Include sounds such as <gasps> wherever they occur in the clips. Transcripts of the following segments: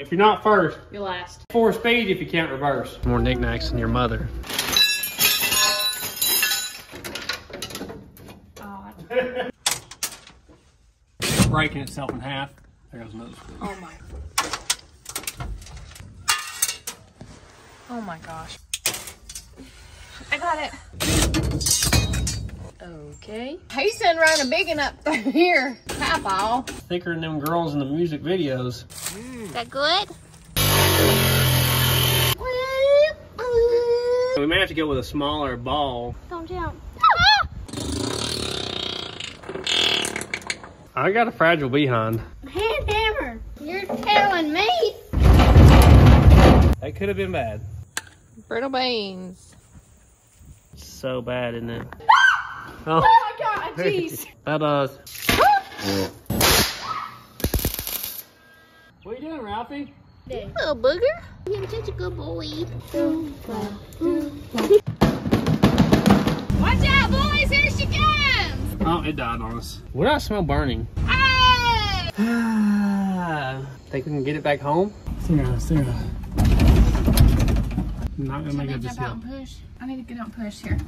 If you're not first, You're last. four speed if you can't reverse. More knickknacks than your mother. God. <laughs> Breaking itself in half. There goes another. Oh my. Oh my gosh. I got it. Okay. He's done running big enough <laughs> here. Papa. Thicker than them girls in the music videos. Is that good? We may have to go with a smaller ball. Don't jump. I got a fragile behind. Hand hammer, you're telling me. That could have been bad. Brittle beans. So bad, isn't it? Ah! Oh. oh my god, jeez. that does. What are you doing, Ralphie? Little booger. You're such a good boy. Watch out, boys. Here she comes. Oh, it died on us. What do I smell burning? Hey! Think we can get it back home? Sarah, Sarah. Not gonna make it this I need to get out and push here.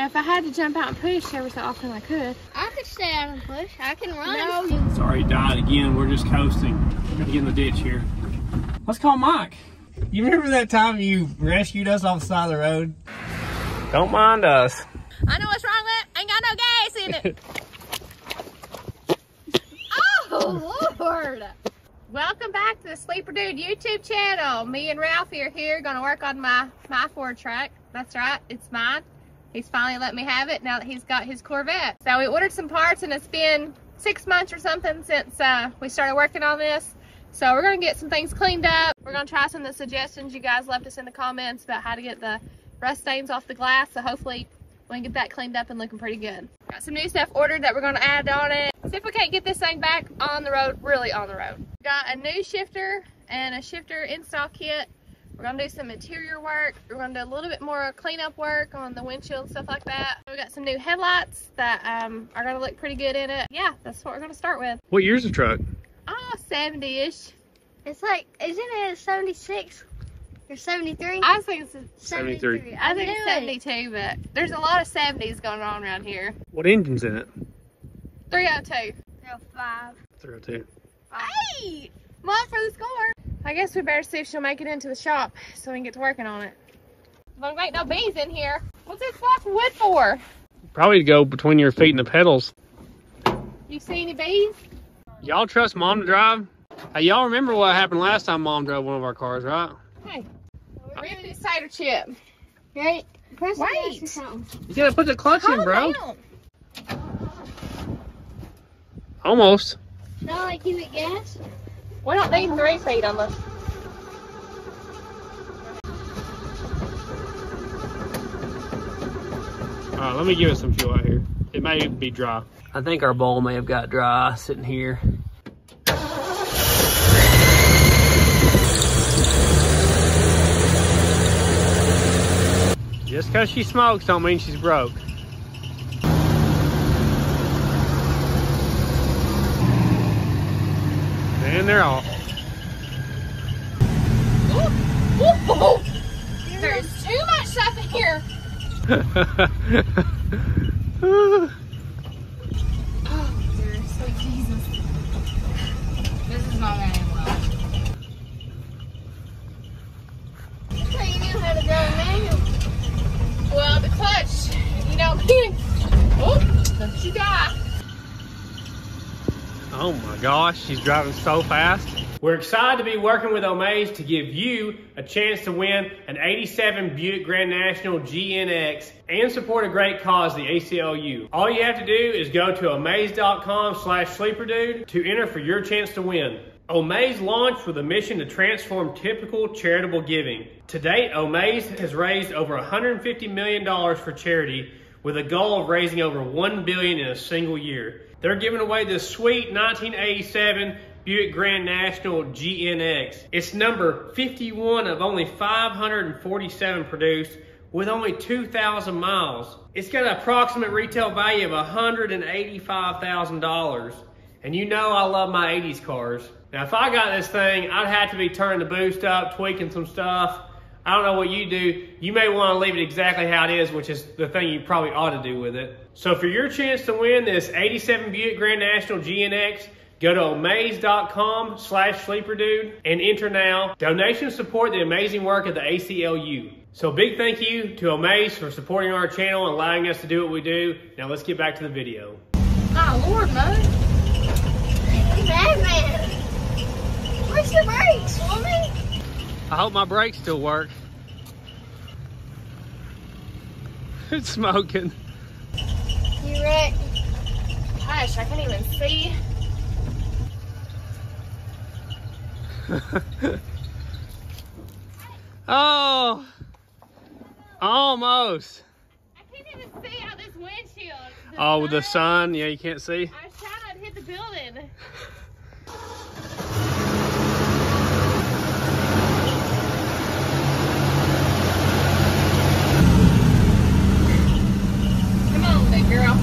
If I had to jump out and push every so often, I could. I could stay out and push. I can run. No. Sorry, it died again. We're just coasting. Gotta get in the ditch here. Let's call Mike. You remember that time you rescued us off the side of the road? Don't mind us. I know what's wrong with it. Ain't got no gas in it. <laughs> oh, Lord. Welcome back to the Sleeper Dude YouTube channel. Me and Ralphie are here going to work on my, my Ford truck. That's right, it's mine. He's finally let me have it now that he's got his Corvette. So we ordered some parts and it's been six months or something since uh, we started working on this. So we're to get some things cleaned up. We're to try some of the suggestions you guys left us in the comments about how to get the rust stains off the glass. So hopefully we can get that cleaned up and looking pretty good. Got some new stuff ordered that we're to add on it. See if we can't get this thing back on the road, really on the road. Got a new shifter and a shifter install kit. We're gonna do some interior work. We're gonna do a little bit more cleanup work on the windshield and stuff like that. We got some new headlights that um, are gonna look pretty good in it. Yeah, that's what we're gonna start with. What year's the truck? Ah, 70-ish. It's like, isn't it a 76 or 73? I think it's 73. I think it's 72, but there's a lot of 70s going on around here. What engine's in it? 302. No, five. 302. Hey! Come on for the score. I guess we better see if she'll make it into the shop so we can get to working on it. Don't ain't no bees in here. What's this block of wood for? Probably to go between your feet and the pedals. You see any bees? Y'all trust mom to drive? Hey, y'all remember what happened last time mom drove one of our cars, right? Hey, we're gonna cider chip. Right? Press Wait. gas or. You gotta put the clutch in, bro. down. Almost. Not like you get gas. We don't need three feet on this. All right, let me give it some fuel out here. It may be dry. I think our bowl may have got dry sitting here. Just because she smokes don't mean she's broke. They're off. There's too much stuff in here. Oh, dear sweet Jesus. This is not going well. So you knew how to drive manual. Well, the clutch, you know, <laughs> oh, don't you die. Oh my gosh, she's driving so fast. We're excited to be working with Omaze to give you a chance to win an 87 Buick Grand National GNX and support a great cause, the ACLU. All you have to do is go to omaze.com slash sleeperdude to enter for your chance to win. Omaze launched with a mission to transform typical charitable giving. To date, Omaze has raised over $150 million for charity with a goal of raising over 1 billion in a single year. They're giving away this sweet 1987 Buick Grand National GNX. It's number 51 of only 547 produced with only 2,000 miles. It's got an approximate retail value of $185,000. And you know I love my 80s cars. Now, if I got this thing, I'd have to be turning the boost up, tweaking some stuff. I don't know what you do. You may want to leave it exactly how it is, which is the thing you probably ought to do with it. So for your chance to win this 87 Buick Grand National GNX, go to omaze.com slash sleeperdude and enter now. Donations support the amazing work of the ACLU. So big thank you to Omaze for supporting our channel and allowing us to do what we do. Now let's get back to the video. Oh, Lord, Mo. Batman. Where's your brakes, woman? I hope my brakes still work. <laughs> It's smoking. You wrecked. Gosh, I can't even see. <laughs> oh, almost. I can't even see out this windshield. Oh, with the sun, yeah, you can't see. I not to hit the building. <laughs> Come on, big girl.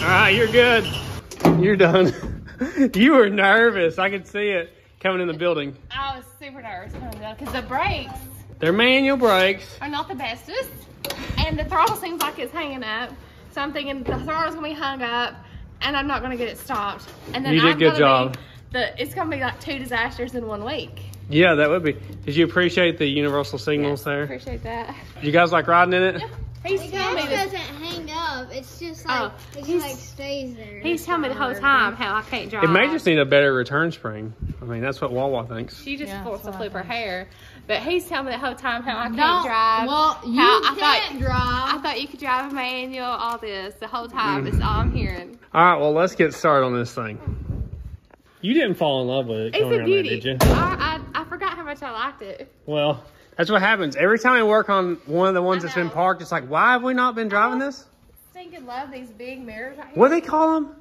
All right, you're good. You're done. <laughs> you were nervous. I could see it coming in the building. I was super nervous because the brakes They're manual brakes. are not the bestest, and the throttle seems like it's hanging up. So I'm thinking the throttle's gonna be hung up, and I'm not gonna get it stopped. And then You did I'm good gonna job. Be, the it's gonna be like two disasters in one week. Yeah, that would be. Did you appreciate the universal signals Yes, there? Appreciate that. You guys like riding in it? He's It telling me doesn't hang up. It's just oh, like Oh, it he's- just like stays there. He's telling me the whole time how I can't drive. It may just need a better return spring. I mean, that's what Wawa thinks. She just Yeah, forced to flip her hair, but he's telling me the whole time how I can't Don't- drive. Well, you how I can't thought, drive. I thought you could drive a manual. All this the whole time. It's all I'm mm. hearing. All right, well, let's get started on this thing. You didn't fall in love with it It's coming a around there, did you? I, I I forgot how much I liked it. Well, that's what happens. Every time I work on one of the ones that's been parked, it's like, why have we not been driving this? i Stinking love these big mirrors right. What do they call them?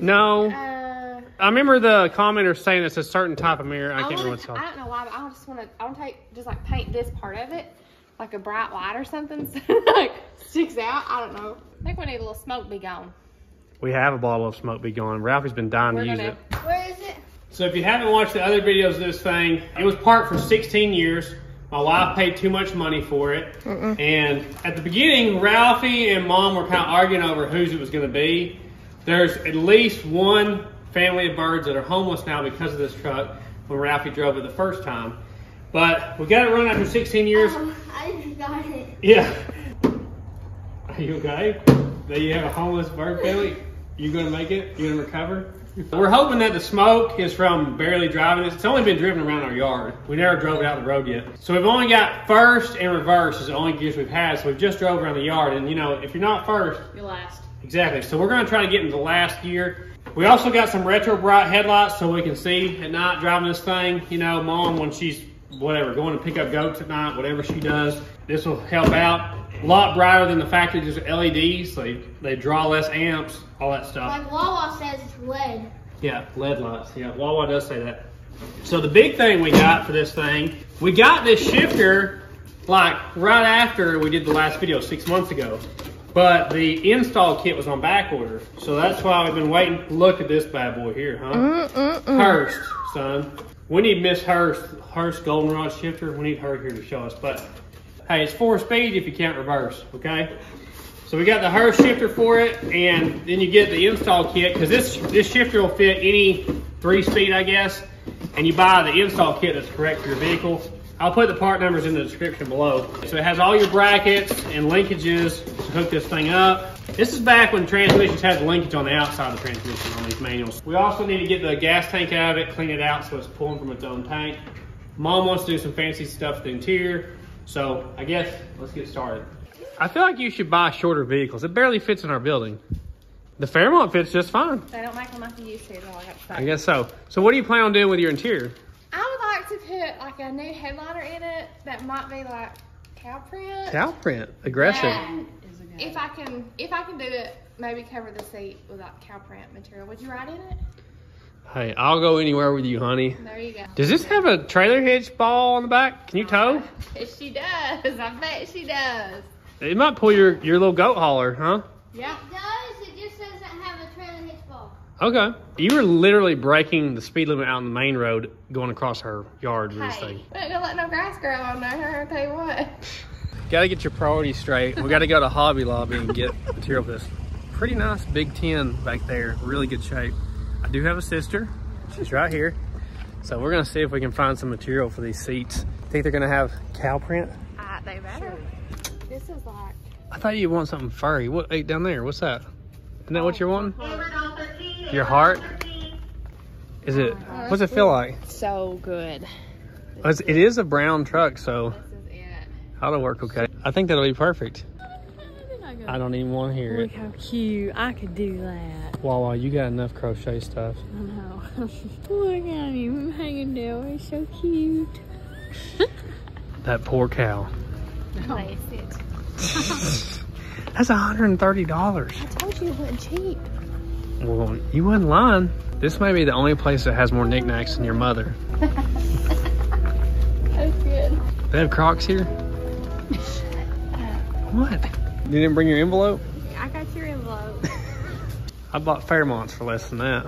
No. Uh, I remember the commenter saying it's a certain type of mirror. I can't remember what it's called. I don't know why, but I just want to. I want to take just like paint this part of it like a bright light or something, <laughs> so it, like sticks out. I don't know. I think we need a little smoke be gone. We have a bottle of smoke be gone. Ralphie's been dying We're to use it. Where is it? So if you haven't watched the other videos of this thing, it was parked for 16 years. My wife paid too much money for it. And at the beginning, Ralphie and mom were kind of arguing over whose it was going to be. There's at least one family of birds that are homeless now because of this truck when Ralphie drove it the first time. But we got it run after 16 years. Oh, I just got it. Yeah. Are you okay? That you have a homeless bird family? You gonna make it? You gonna recover? We're hoping that the smoke is from barely driving this. It's only been driven around our yard. We never drove it out the road yet. So we've only got first and reverse is the only gears we've had. So we've just drove around the yard. And you know, if you're not first, you're last. Exactly. So we're going to try to get into the last gear. We also got some RetroBrite headlights so we can see at night driving this thing. You know, mom when she's whatever going to pick up goats at night, whatever she does, this will help out. A lot brighter than the factory just LEDs. They they draw less amps, all that stuff. Like Wawa says, it's lead. Yeah, lead lights. Yeah, Wawa does say that. So the big thing we got for this thing, we got this shifter like right after we did the last video six months ago. But the install kit was on back order. So that's why we've been waiting. Look at this bad boy here, huh? Mm, mm, mm. Hurst, son. We need Miss Hurst, Hurst Goldenrod shifter. We need her here to show us. But hey, it's four speed if you can't reverse, okay? So we got the Hurst shifter for it, and then you get the install kit because this this shifter will fit any three speed, I guess. And you buy the install kit that's correct for your vehicle. I'll put the part numbers in the description below. So it has all your brackets and linkages to hook this thing up. This is back when transmissions had the linkage on the outside of the transmission on these manuals. We also need to get the gas tank out of it, clean it out so it's pulling from its own tank. Mom wants to do some fancy stuff to the interior. So I guess let's get started. I feel like you should buy shorter vehicles. It barely fits in our building. The Fairmont fits just fine. They don't make them like they used to. I got to say. I guess so. So what do you plan on doing with your interior? I would like to put like a new headliner in it that might be like cow print. Cow print. Aggressive. And if I can, if I can do it, maybe cover the seat with like cow print material. Would you ride in it? Hey, I'll go anywhere with you, honey. There you go. Does this have a trailer hitch ball on the back? Can you tow? Yes, <laughs> she does. I bet she does. It might pull your, your little goat hauler, huh? Yeah. It does, it just doesn't have a trailer hitch bar. Okay. You were literally breaking the speed limit out on the main road going across her yard with this thing. I ain't gonna let no grass grow on there. I'll tell you what. <laughs> Gotta get your priorities straight. We gotta go to Hobby Lobby and get material for this. Pretty nice Big Ten back there. Really good shape. I do have a sister. She's right here. So we're gonna see if we can find some material for these seats. Think they're gonna have cow print? Uh, they better. This is like. I thought you want something furry. What, hey, down there, what's that? Isn't that what you're wanting? Your heart? Is it, oh, what's it feel like? So good. Oh, it is a brown truck, so This is it. that'll work okay. I think that'll be perfect. I don't even want to hear it. Look how cute. I could do that. Wawa, you got enough crochet stuff. I know. <laughs> Look at him hanging down. He's so cute. <laughs> That poor cow. Place it. <laughs> That's $130. I told you it wasn't cheap. Well, you wasn't lying. This may be the only place that has more knickknacks than your mother. <laughs> That's good. They have Crocs here? <laughs> What? You didn't bring your envelope? I got your envelope. I bought Fairmonts for less than that.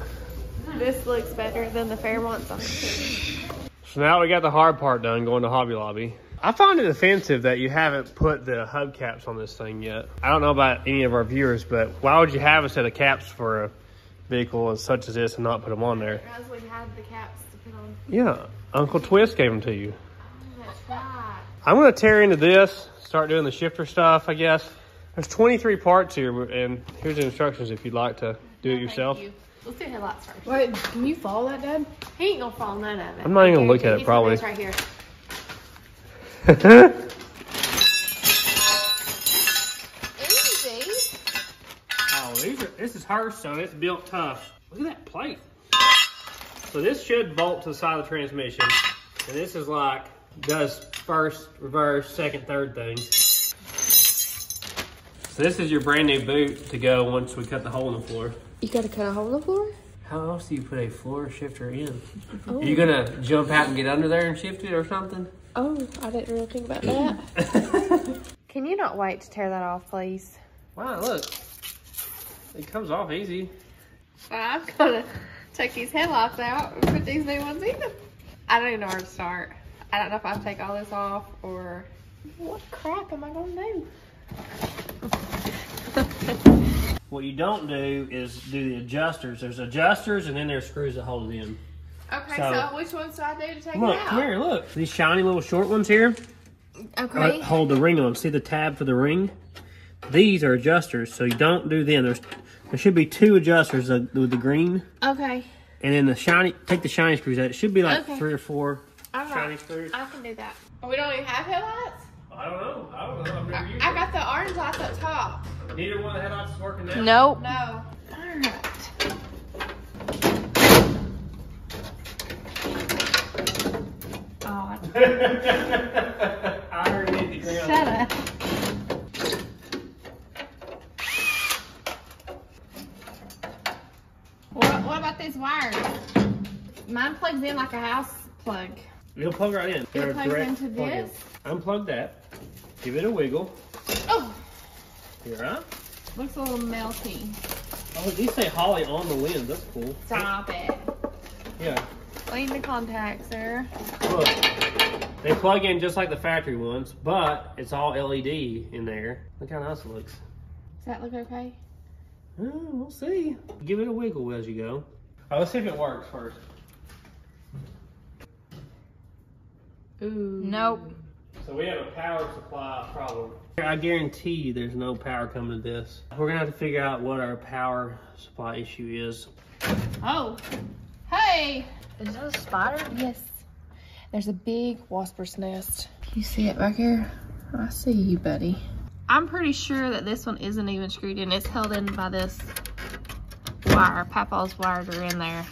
this looks better than the Fairmont song. So now we got the hard part done going to Hobby Lobby. I find it offensive that you haven't put the hubcaps on this thing yet. I don't know about any of our viewers, but why would you have a set of caps for a vehicle such as this and not put them on there? As we had the caps to put on. Yeah, Uncle Twist gave them to you. Oh, that's right. I'm gonna tear into this, start doing the shifter stuff, I guess. There's 23 parts here, and here's the instructions if you'd like to do it yourself. Thank you. Let's do headlights first. Wait, can you follow that, Dad? He ain't gonna follow none of it. I'm not even gonna look at it, probably. Right here. Easy. Oh, these are, this is hers, so it's built tough. Look at that plate. So this should bolt to the side of the transmission. And this is like, does first, reverse, second, third things. So this is your brand new boot to go once we cut the hole in the floor. You gotta cut a hole in the floor? How else do you put a floor shifter in? Oh. Are you gonna jump out and get under there and shift it or something? Oh, I didn't really think about mm. that. <laughs> Can you not wait to tear that off, please? Wow, look. It comes off easy. I'm gonna take these headlights out and put these new ones in. I don't even know where to start. I don't know if I take all this off or what crap am I gonna do? What you don't do is do the adjusters. There's adjusters and then there's screws that hold it in. Okay, So- so, which ones do I do to take Look, it out? come here, look. These shiny little short ones here Okay. uh, hold the ring on. Them. See the tab for the ring? These are adjusters, so you don't do them. There's there should be two adjusters uh, with the green, Okay. and then the shiny. Take the shiny screws out. It should be like Okay. three or four All shiny right. screws. I can do that. We don't even have headlights? I don't know. I don't know. I've never used I got the orange lights up top. it. Neither one of the headlights is working now. Nope. No. Alright. Oh, <laughs> I it hit the ground. shut up. What, what about these wires? Mine plugs in like a house plug. It'll plug right in. It They're plugs direct into plug-in. Unplug that. Give it a wiggle. Oh, You right? looks a little melty. Oh, these say Holley on the lens. That's cool. Stop it. Yeah. Clean the contacts there. Look, they plug in just like the factory ones, but it's all LED in there. Look how nice it looks. Does that look okay? Oh, we'll see. Give it a wiggle as you go. All right, let's see if it works first. Ooh. Nope. So we have a power supply problem. I guarantee you there's no power coming to this. We're gonna have to figure out what our power supply issue is. Oh. Hey. Is that a spider? Yes. There's a big wasper's nest. You see it back here? I see you, buddy. I'm pretty sure that this one isn't even screwed in. It's held in by this wire. Papa's wires are in there.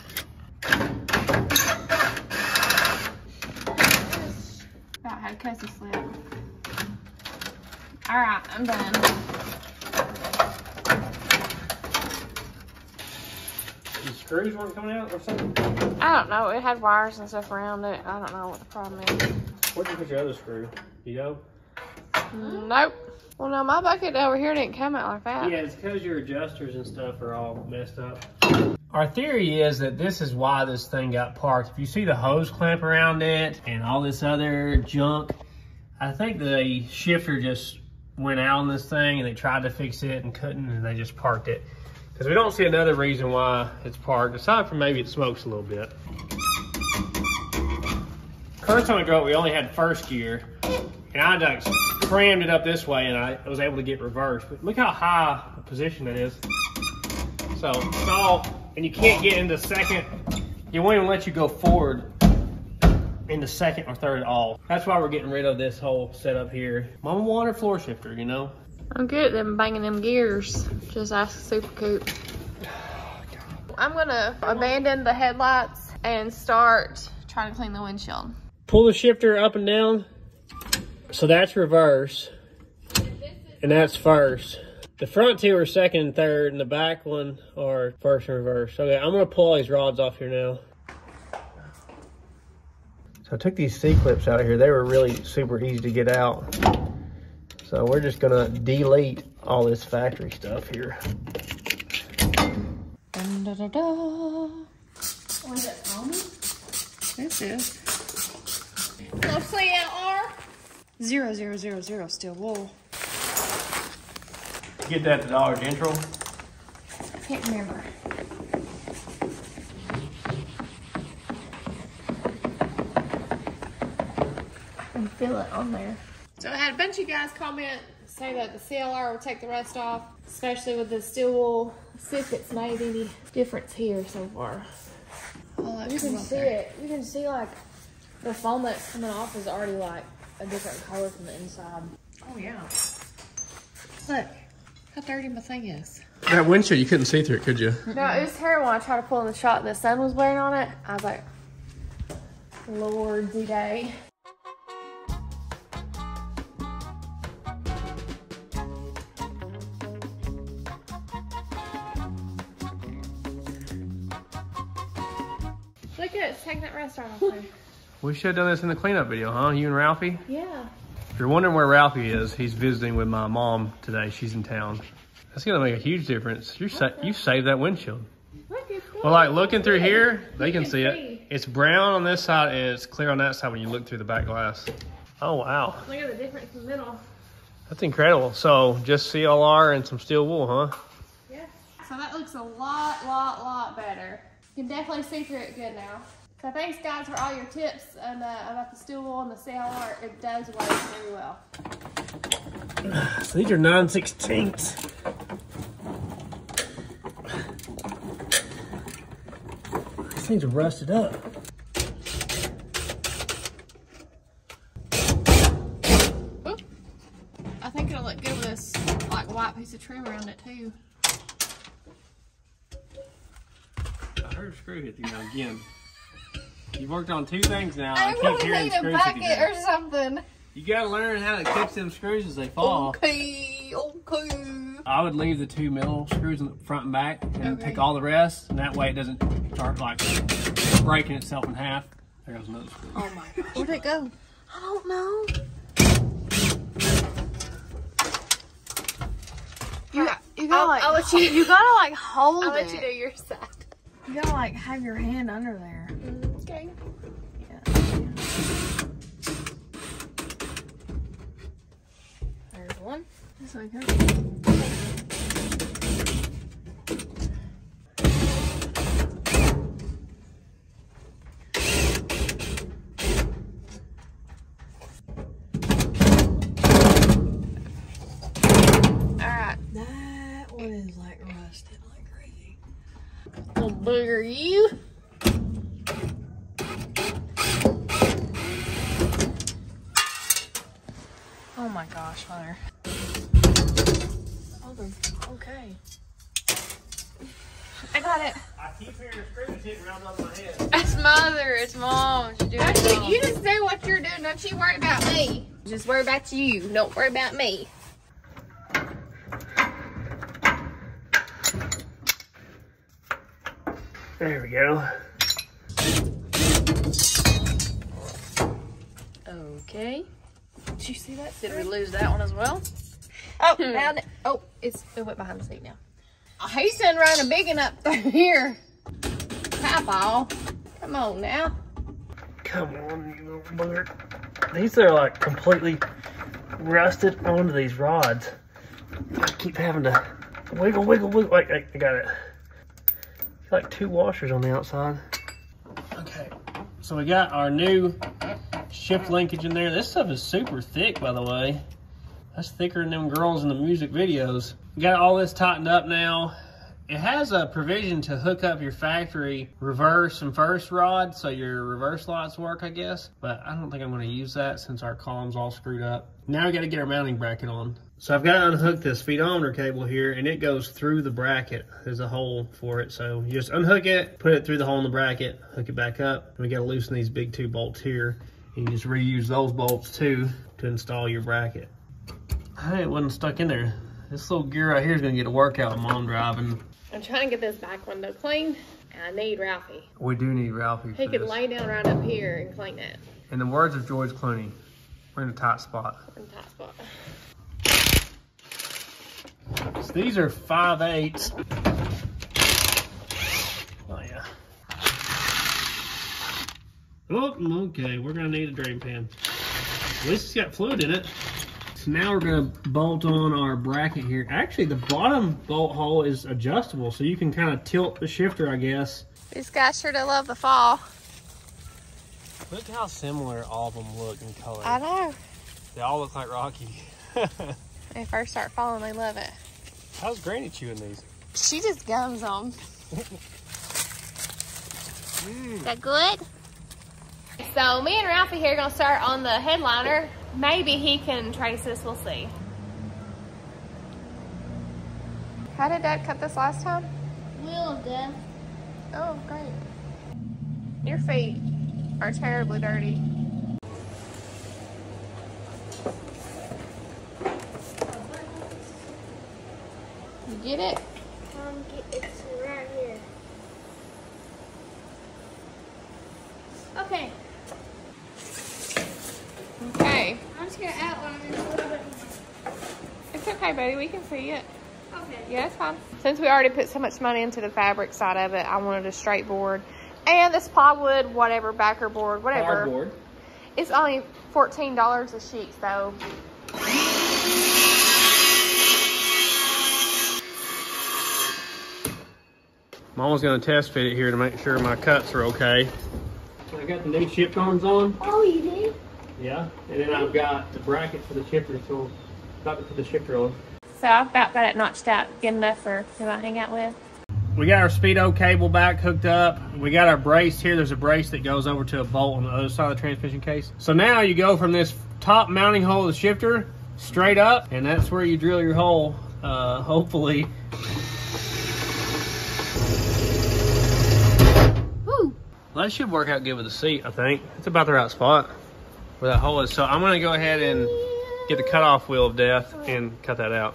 About had cussy slip. All right, I'm done. Screws weren't coming out or something? I don't know. It had wires and stuff around it. I don't know what the problem is. Where'd you put your other screw? You know? Hmm? Nope. Well, no, my bucket over here didn't come out like that. Yeah, it's because your adjusters and stuff are all messed up. Our theory is that this is why this thing got parked. If you see the hose clamp around it and all this other junk, I think the shifter just went out on this thing and they tried to fix it and couldn't and they just parked it. Because we don't see another reason why it's parked, aside from maybe it smokes a little bit. Current's on the goat, we only had first gear. And I like crammed it up this way and I was able to get reversed. But look how high a position it is. So and you can't get into second. It won't even let you go forward into second or third at all. That's why we're getting rid of this whole setup here. Mama wanted floor shifter, you know? I'm good at them banging them gears. Just ask Super Coop. I'm gonna abandon the headlights and start trying to clean the windshield. Pull the shifter up and down. So that's reverse. And that's first. The front two are second and third, and the back one are first and reverse. Okay, I'm gonna pull all these rods off here now. So I took these C-clips out of here. They were really super easy to get out. So we're just gonna delete all this factory stuff here. Dun, da, da, da. Was it foamy? This is. Little CLR. Zero, zero, zero, zero, still wool. Get that to Dollar General. I can't remember. I can feel it on there. So I had a bunch of guys comment say that the CLR would take the rust off, especially with the steel wool. See if it's made any difference here so far. Oh, You can see it. You can see like the foam that's coming off is already like a different color from the inside. Oh yeah. Look how dirty my thing is. That windshield, you couldn't see through it, could you? No, it was terrible. I tried to pull in the shot and the sun was blaring on it. I was like, Lordsy day. It, it's taking that rest right off there. <laughs> We should have done this in the cleanup video, huh? You and Ralphie? Yeah. If you're wondering where Ralphie is, he's visiting with my mom today. She's in town. That's gonna make a huge difference. You sa- you saved that windshield. Look, Well, like looking through here, they can can see see. it. It's brown on this side and it's clear on that side when you look through the back glass. Oh wow, Look at the difference in the middle. that's incredible. So just CLR and some steel wool, huh? Yeah. So that looks a lot, lot, lot better. You can definitely see through it good now. So thanks guys for all your tips and, uh, about the steel wool and the CLR. It does work very well. So these are 9 16ths. These things are rusted up. Oop. I think it'll look good with this like white piece of trim around it too. I heard a screw hit you now again. You've worked on two things now. I, I keep really hearing need a screws hit you. bucket down. or something. You gotta learn how to catch them screws as they fall. Okay, okay. I would leave the two middle screws in the front and back and Okay. take all the rest, and that way it doesn't start like breaking itself in half. There goes another screw. Oh my gosh. Where'd it go? I don't know. You got, you gotta I'll- like, I'll let <laughs> you- you gotta like hold I'll it. let you do your side. You gotta like have your hand under there. One. This one goes. Alright, That one is like rusted like crazy. little booger you. Oh my gosh, Hunter. The- okay. I got it. I keep hearing the screws hitting around on my head. It's mother, it's mom. She's doing it. You just do what you're doing. Don't you worry about me. Just worry about you. Don't worry about me. There we go. Okay. Did you see that? Did we lose that one as well? Oh, hmm. found it. Oh, it's it went behind the seat now. He's done running big and <laughs> up through here. Papa, come on now. Come on, you little bird. These are like completely rusted onto these rods. I keep having to wiggle, wiggle, wiggle. Like, I got it. It's Like two washers on the outside. Okay, so we got our new shift linkage in there. This stuff is super thick, by the way. That's thicker than them girls in the music videos. Got all this tightened up now. It has a provision to hook up your factory reverse and first rod so your reverse lights work, I guess. But I don't think I'm going to use that since our column's all screwed up. Now we got to get our mounting bracket on. So I've got to unhook this speedometer cable here and it goes through the bracket. There's a hole for it. So you just unhook it, put it through the hole in the bracket, hook it back up. And we got to loosen these big two bolts here. And you just reuse those bolts too to install your bracket. Hey, it wasn't stuck in there. This little gear right here is going to get a workout with mom driving. I'm trying to get this back window clean, and I need Ralphie. We do need Ralphie He for could this. lay down right up here and clean that. In the words of George Clooney, we're in a tight spot. in the tight spot. So these are 5 eighths. Oh yeah. Oh, okay, we're gonna need a drain pan. At least it's got fluid in it. So now we're gonna bolt on our bracket here. Actually, the bottom bolt hole is adjustable, so you can kind of tilt the shifter, I guess. These guys sure do love the fall. Look how similar all of them look in color. I know. They all look like Rocky. When <laughs> they first start falling, they love it. How's Granny chewing these? She just gums them. <laughs> Is that good? So me and Ralphie here are gonna start on the headliner. Maybe he can trace this, we'll see. How did Dad cut this last time? Wheel of death. Oh, great. Your feet are terribly dirty. You get it? Um, it's right here. Okay, Okay. I'm just gonna outline this a little bit. It's okay, buddy. We can see it. Okay. Yeah, it's fine. Since we already put so much money into the fabric side of it, I wanted a straight board. And this plywood, whatever, backer board, whatever. Cardboard. It's only $14 a sheet, so. Mama's gonna test fit it here to make sure my cuts are okay. I got the new shift arms on. Oh, you did? Yeah. And then I've got the bracket for the shifter, so about to put the shifter on. So I've about got it notched out good enough for who I hang out with. We got our speedo cable back hooked up. We got our brace here. There's a brace that goes over to a bolt on the other side of the transmission case. So now you go from this top mounting hole of the shifter straight up, and that's where you drill your hole, uh, hopefully. Woo. Well, that should work out good with the seat, I think. It's about the right spot where that hole is. So I'm gonna go ahead and get the cutoff wheel of death and cut that out.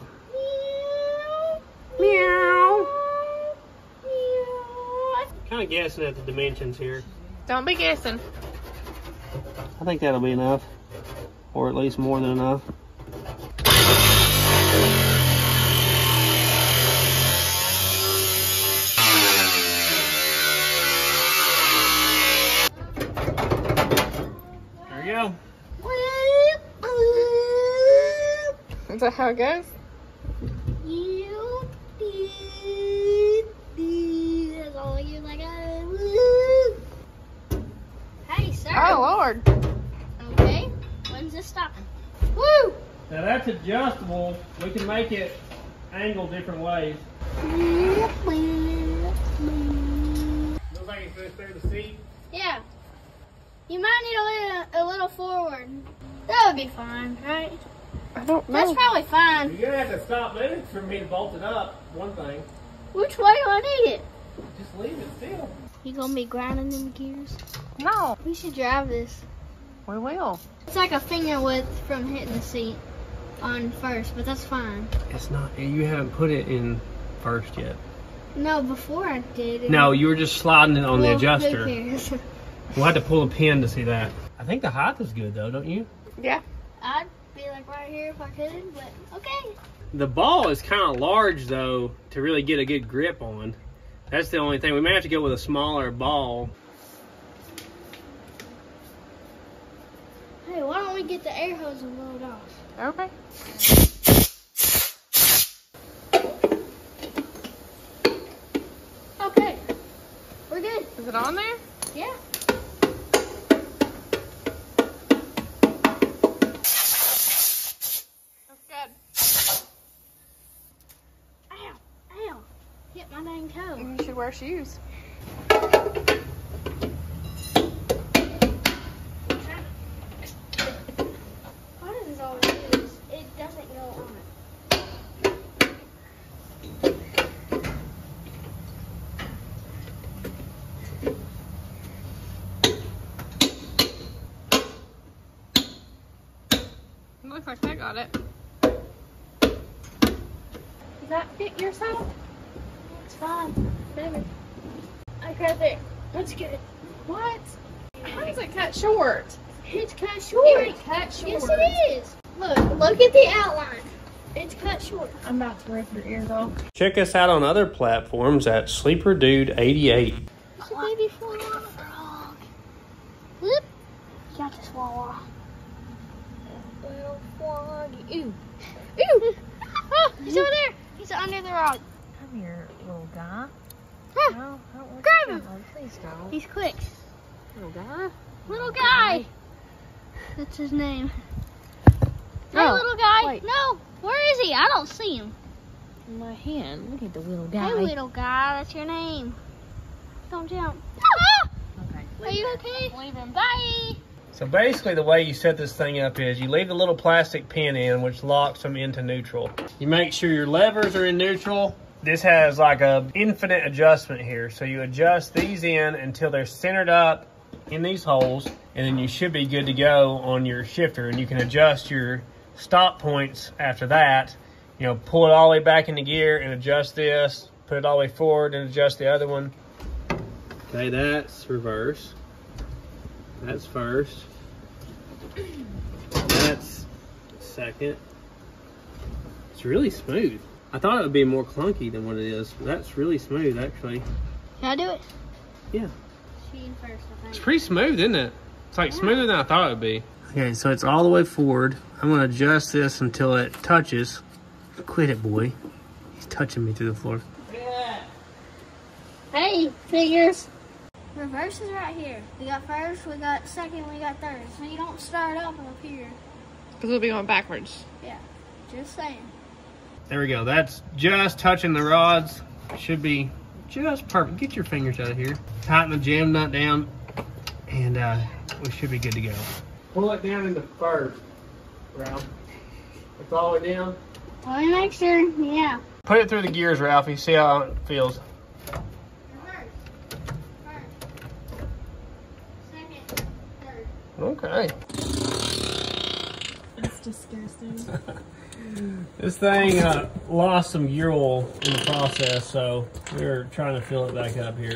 Meow meow. Kind of guessing at the dimensions here. Don't be guessing. I think that'll be enough, or at least more than enough. Go. Is that how it goes? You did this. You're like, woo. Hey, sir. Oh, Lord. Okay. When's this stopping? Woo! Now that's adjustable. We can make it angle different ways. Looks like it's going to clear the seat. Yeah. You might need a little, a little forward. That would be fine, right? I don't know. That's probably fine. You're gonna have to stop moving for me to bolt it up. One thing. Which way do I need it? Just leave it still. You gonna be grinding them gears? No, We should drive this. we will. It's like a finger width from hitting the seat on first, but that's fine. It's not. You haven't put it in first yet. No, before I did. it- No, you were just sliding it on Well, the adjuster. <laughs> Who cares? We'll have to pull a pin to see that. I think the height is good though, don't you? Yeah. I'd be like right here if I could, but okay. The ball is kind of large though to really get a good grip on. That's the only thing. We may have to go with a smaller ball. Hey, why don't we get the air hose and blow it off? Okay. Okay. We're good. Is it on there? Yeah. Wear shoes. short. Yes, it is. Look, look at the outline. It's cut short. I'm about to rip your ears off. Check us out on other platforms at Sleeper Dude 88. That's his name. Hey, Oh, little guy. wait. No. Where is he? I don't see him. In my hand. Look at the little guy. Hey, little guy. That's your name. Don't jump. Ah! Okay. Are you okay? Leave him. Bye. So basically the way you set this thing up is you leave the little plastic pin in which locks them into neutral. You make sure your levers are in neutral. This has like a infinite adjustment here. So you adjust these in until they're centered up in these holes and then you should be good to go on your shifter and you can adjust your stop points after that. You know, pull it all the way back into gear and adjust this, put it all the way forward and adjust the other one. Okay, that's reverse. That's first. That's second. It's really smooth. I thought it would be more clunky than what it is. That's really smooth, actually. Can I do it? Yeah. She first, It's pretty smooth, isn't it? It's like smoother than I thought it would be. Okay, so it's all the way forward. I'm gonna adjust this until it touches. Quit it, boy. He's touching me through the floor. Hey, figures. Reverse is right here. We got first, we got second, we got third. So you don't start up up here. Because we'll be going backwards. Yeah, just saying. There we go. That's just touching the rods. Should be just perfect. Get your fingers out of here. Tighten the jam nut down, and uh, we should be good to go. Pull it down into first, Ralph. It's all the way down. Let me make sure. Yeah. Put it through the gears, Ralphie. See how it feels. Reverse. First. Second. Third. Okay. That's disgusting. <laughs> This thing uh, lost some oil in the process, so we're trying to fill it back up here.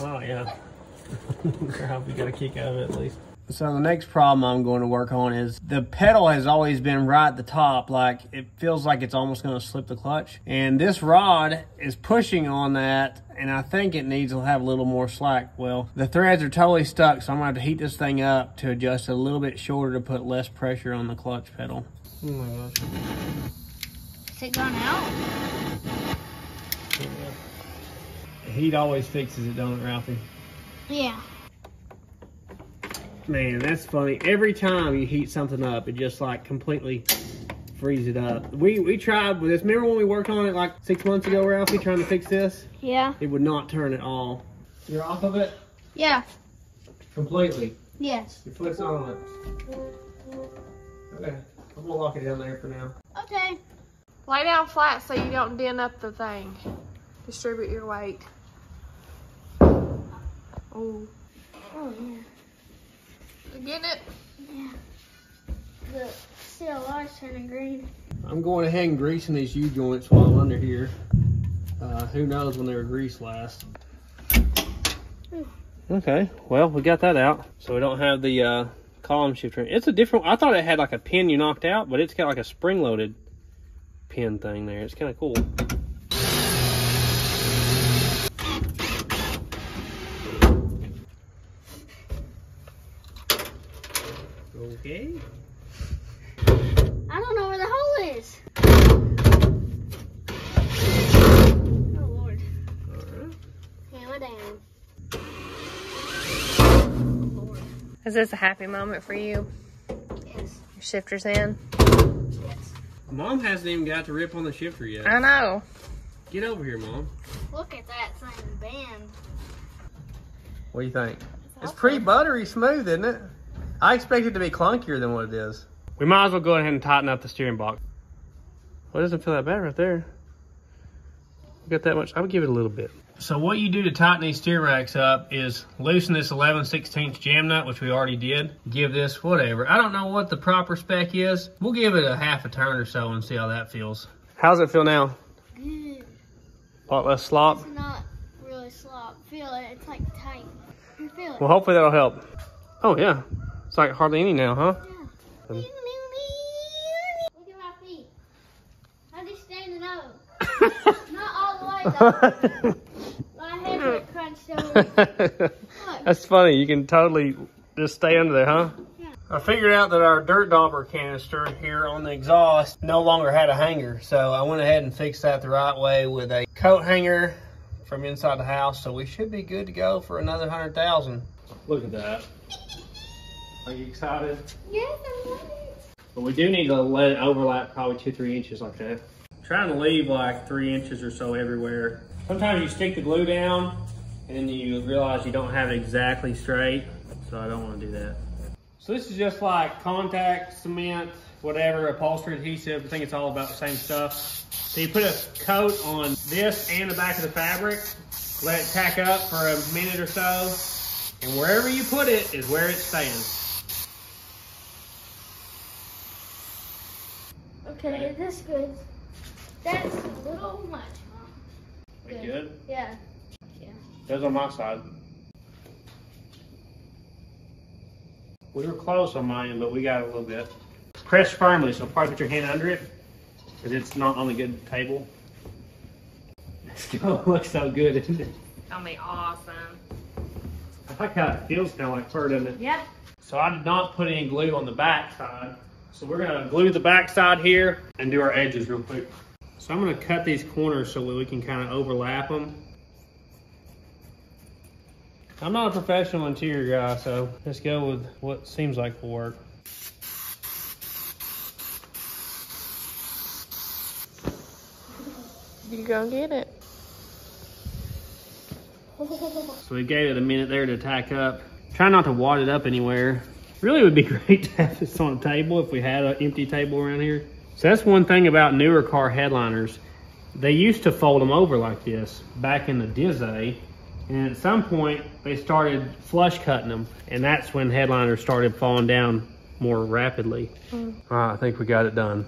Oh yeah, Ralphie got a kick out of it at least. So the next problem I'm going to work on is the pedal has always been right at the top, like it feels like it's almost going to slip the clutch. And this rod is pushing on that, and I think it needs to have a little more slack. Well, the threads are totally stuck, so I'm going to have to heat this thing up to adjust it a little bit shorter to put less pressure on the clutch pedal. Oh my gosh. Is it gone out? Heat always fixes it, don't it, Ralphie? Yeah. Man, that's funny. Every time you heat something up, it just like completely frees it up. We we tried with this. Remember when we worked on it like six months ago, Ralphie, trying to fix this? Yeah. It would not turn at all. You're off of it Yeah. completely. Yes. Your foot's on it. Okay, I'm gonna lock it down there for now. Okay. Lay down flat so you don't dent up the thing. Distribute your weight. Oh, Oh yeah. you getting it? Yeah. The CLR's turning green. I'm going ahead and greasing these U joints while I'm under here. Uh, who knows when they were greased last. Okay, well, we got that out. So we don't have the uh, column shifter. It's a different, I thought it had like a pin you knocked out, but it's got like a spring-loaded pin thing there. It's kind of cool. Okay. I don't know where the hole is. Oh Lord. Hammer down. Oh Lord. Is this a happy moment for you? Yes. Your shifter's in? Yes. Mom hasn't even got to rip on the shifter yet. I know. Get over here, Mom. Look at that thing bend. What do you think? It's pretty buttery smooth, isn't it? I expect it to be clunkier than what it is. We might as well go ahead and tighten up the steering box. Well, it doesn't feel that bad right there. We Got that much? I would give it a little bit. So what you do to tighten these steer racks up is loosen this 11 16 jam nut, which we already did. Give this whatever. I don't know what the proper spec is. We'll give it a half a turn or so and see how that feels. How's it feel now? Good. A lot less slop? It's not really slop. Feel it. It's like tight. You feel it. Well, hopefully that'll help. Oh, yeah. It's like hardly any now, huh? Yeah. Look at my feet. I'm just standing up. <laughs> Not all the way though. <laughs> My head got crunched over. That's <laughs> funny. You can totally just stay under there, huh? Yeah. I figured out that our dirt dauber canister here on the exhaust no longer had a hanger. So I went ahead and fixed that the right way with a coat hanger from inside the house. So we should be good to go for another 100,000. Look at that. Are you excited? Yes, I love it. But we do need to let it overlap probably two, three inches like that. Trying to leave like three inches or so everywhere. Sometimes you stick the glue down and then you realize you don't have it exactly straight. So I don't want to do that. So this is just like contact cement, whatever, upholstery adhesive. I think it's all about the same stuff. So you put a coat on this and the back of the fabric, let it tack up for a minute or so, and wherever you put it is where it staying. Okay, is this good. That's a little much, Mom. We good? Yeah. Those on my side. We were close on mine, but we got a little bit. Press firmly, so probably put your hand under it, because it's not on a good table. <laughs> It looks so good, isn't it? It's Gonna be awesome. I like how it feels kind of like fur, doesn't it? Yeah. So I did not put any glue on the back side. So we're gonna glue the back side here and do our edges real quick. So I'm gonna cut these corners so that we can kind of overlap them. I'm not a professional interior guy, so let's go with what seems like will work. You gonna get it. <laughs> So we gave it a minute there to tack up. Try not to wad it up anywhere. Really would be <laughs> great to have this on a table if we had an empty table around here. So that's one thing about newer car headliners. They used to fold them over like this back in the Dizay. And at some point they started flush cutting them. And that's when headliners started falling down more rapidly. All right, I think we got it done.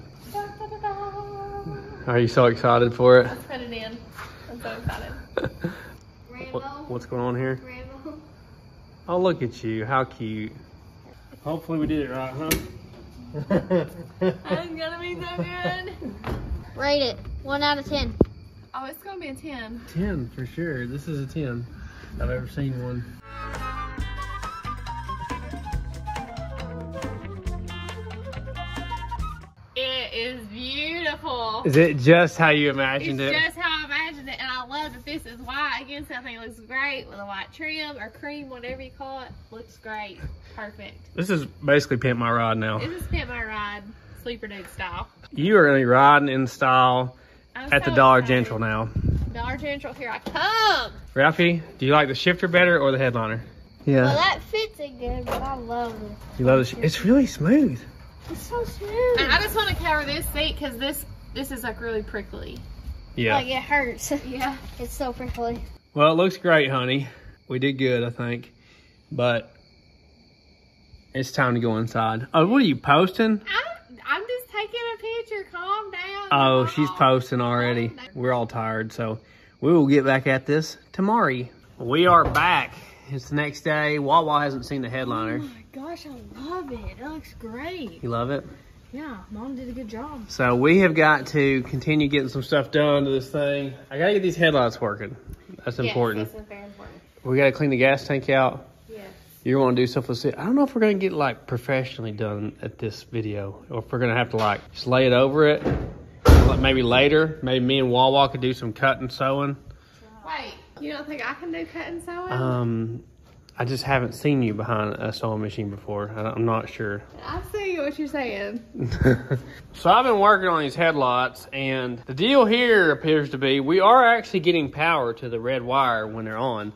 Are you so excited for it? Let's put it in. I'm so excited. <laughs> What, what's going on here? Rambo. Oh, look at you. How cute. Hopefully we did it right, huh? <laughs> I'm gonna be so good. Rate it. One out of ten. Oh, it's gonna be a 10. 10 for sure. This is a 10. I've ever seen one. It is beautiful. Is it just how you imagined It's it? just how I imagined it, and I love that this is white. Again, so I think it looks great with a white trim or cream, whatever you call it. Looks great. Perfect. This is basically Pimp My Ride now. This is Pimp My Ride, Sleeper Dude style. You are really riding in style I'm at the Dollar excited. General now. Dollar General, here I come. Ralphie, do you like the shifter better or the headliner? Yeah. Well, that fits it good, but I love it. You love the sh- It's really smooth. It's so smooth. And I just want to cover this seat because this this is like really prickly. Yeah. Like it hurts. <laughs> Yeah. It's so prickly. Well, it looks great, honey. We did good, I think. But it's time to go inside. Oh, what are you posting? I'm, I'm just taking a picture. Calm down. Oh, she's posting already. We're all tired, so we will get back at this tomorrow. We are back It's the next day. Wawa hasn't seen the headliner. Oh headliner. my gosh, I love it. It looks great. You love it? Yeah, mom did a good job. So we have got to continue getting some stuff done to this thing. I gotta get these headlights working. That's important. Yes, this is very important. We gotta clean the gas tank out. Yes. You're gonna do stuff with it. I don't know if we're gonna get like professionally done at this video, or if we're gonna have to like just lay it over it. Like maybe later, maybe me and Wawa could do some cutting and sewing. Wait, you don't think I can do cutting and sewing? Um, I just haven't seen you behind a sewing machine before. I- I'm not sure. I see what you're saying. <laughs> so I've been working on these headlights, and the deal here appears to be we are actually getting power to the red wire when they're on,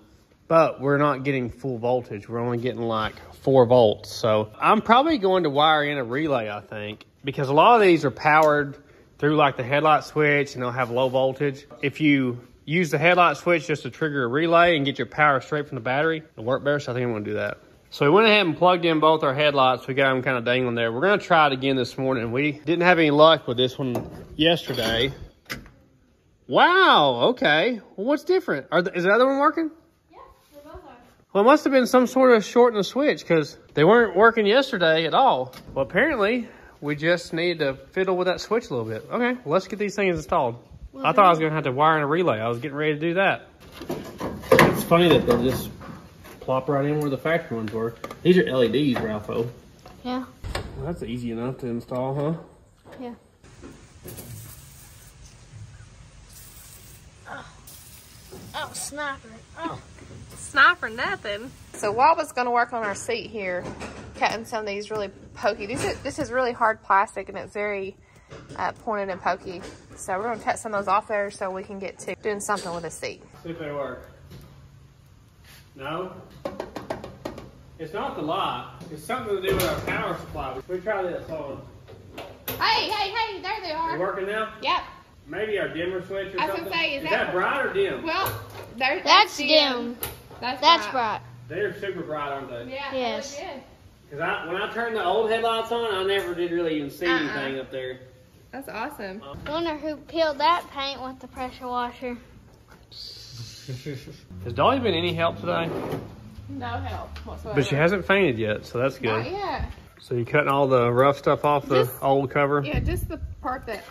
but we're not getting full voltage. We're only getting like four volts. So I'm probably going to wire in a relay, I think, because a lot of these are powered through like the headlight switch and they'll have low voltage. If you use the headlight switch just to trigger a relay and get your power straight from the battery, it'll work better. So I think I'm going to do that. So we went ahead and plugged in both our headlights. We got them kind of dangling there. We're going to try it again this morning. We didn't have any luck with this one yesterday. Wow. Okay. Well, what's different? Are the, is the other one working? Yeah, they both are. Well, it must have been some sort of short in the switch because they weren't working yesterday at all. Well, apparently we just need to fiddle with that switch a little bit. Okay, well, let's get these things installed. I thought I was going to have to wire in a relay. I was getting ready to do that. It's funny that they'll just plop right in where the factory ones were. These are LEDs, Ralpho. Yeah. Well, that's easy enough to install, huh? Yeah. Oh, sniper. Oh. Sniper nothing. So Wawa's gonna work on our seat here, cutting some of these really pokey. This is this is really hard plastic and it's very uh, pointed and pokey. So we're gonna cut some of those off there so we can get to doing something with the seat. See if they work. No? It's not the light. It's something to do with our power supply. We try this on. Hey, hey, hey! There they They are. working now? Yep. Maybe our dimmer switch or I was something. gonna say, is is that- that bright or dim? Well, there, That's dim. That's, That's right. bright. They're super bright, aren't they? Yeah. Yes. Because I, when I turned the old headlights on, I never did really even see Uh-uh. anything up there. That's awesome. Wonder who peeled that paint with the pressure washer. <laughs> Has Dolly been any help today? No help whatsoever. But she hasn't fainted yet, so that's Not good. yet. So you're cutting all the rough stuff off the Just- old cover? Yeah, just the part that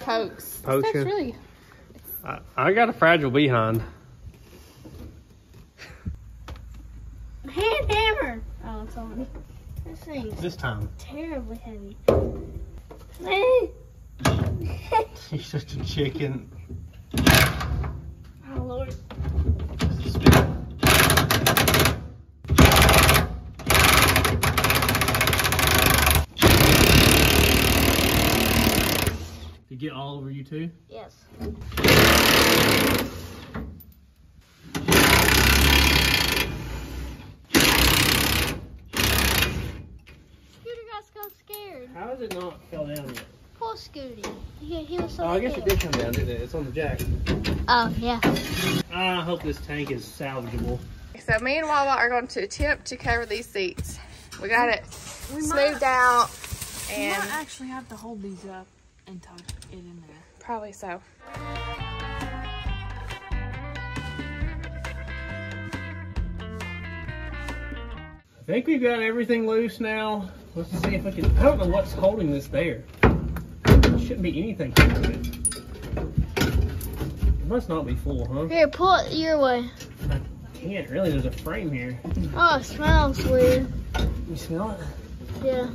pokes. Pokes That's really. I, I got a fragile behind. Hand hammer. Oh, it's on. This thing's This time. terribly heavy. <laughs> He's such a chicken. oh, Lord. You get all over you too? Yes. Scooter got so scared. How does it not fell down yet? Poor Scooty. He, he was so Oh, I guess it did come down, didn't it? It's on the jack. Oh, yeah. I hope this tank is salvageable. So me and Wawa are going to attempt to cover these seats. We got it We smoothed out, We and might actually have to hold these up and tuck it in there. probably so. I think we've got everything loose now. Let's see if we can. I don't know what's holding this there. There shouldn't be anything holding it. It must not be full, huh? Here, pull it your way. I can't really. There's a frame here. Oh, it smells weird. You smell it? Yeah.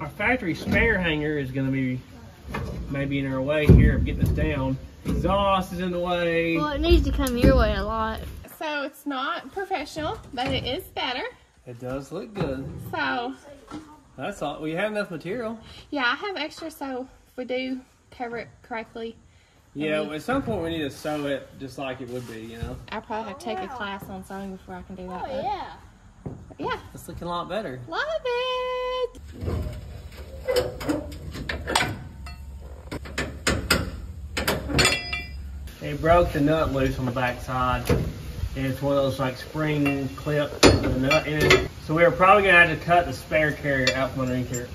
Our factory spare hanger is going to be maybe in our way here of getting us down. Exhaust is in the way. Well, it needs to come your way a lot. So it's not professional, but it is better. It does look good. So That's all. We have enough material. yeah, I have extra. So if we do cover it correctly, Yeah, at some point we need to sew it just like it would be, you know? I'll probably have to take a oh, class on sewing before I can do that. Oh, though. yeah. Yeah, It's looking a lot better. love it. It broke the nut loose on the back side. And it's one of those like spring clips with the nut in it. So we were probably gonna have to cut the spare carrier out from underneath here.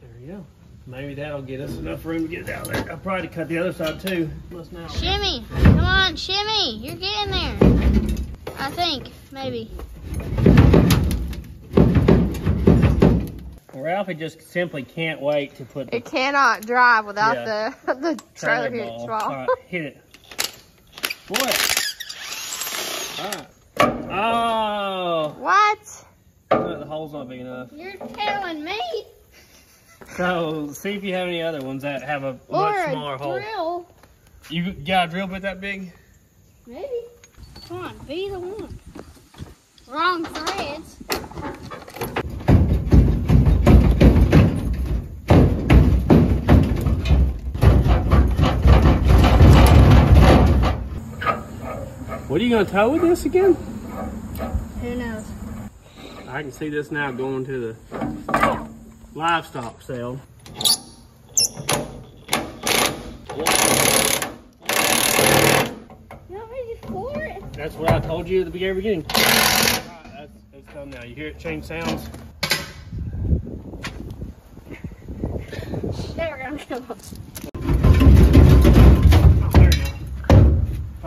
There you go. Maybe that'll get us enough room to get it out there. I'll probably cut the other side too. Must now. Shimmy. Come on, shimmy. You're getting there. I think, maybe. Ralphie just simply can't wait to put the It cannot drive without Yeah. the <laughs> the trailer trailer hitch ball. ball. All right, hit it. What? All right. Oh, What? the hole's not big enough. You're telling me. So, see if you have any other ones that have a Or much a smaller hole. drill. You got a drill bit that big? Maybe. Come on, be the one. Wrong threads. What are you gonna tow with this again? Who knows? I can see this now going to the livestock sale. Not ready for. That's what I told you at the very beginning. Alright, that's, it's done now. You hear it change sounds? There we go.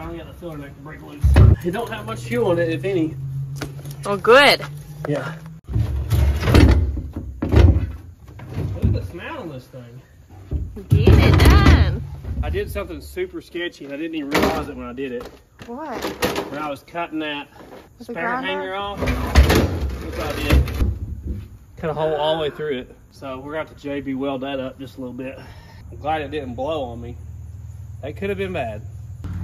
Finally got the filler neck to break loose. It don't have much fuel in it, if any. Oh, good. Yeah. Look at the smell on this thing. Get it done. I did something super sketchy and I didn't even realize it when I did it. What? When I was cutting that spare hanger off, that's what I did. Cut a hole all the way through it. So we're going to have to JB weld that up just a little bit. I'm glad it didn't blow on me. That could have been bad.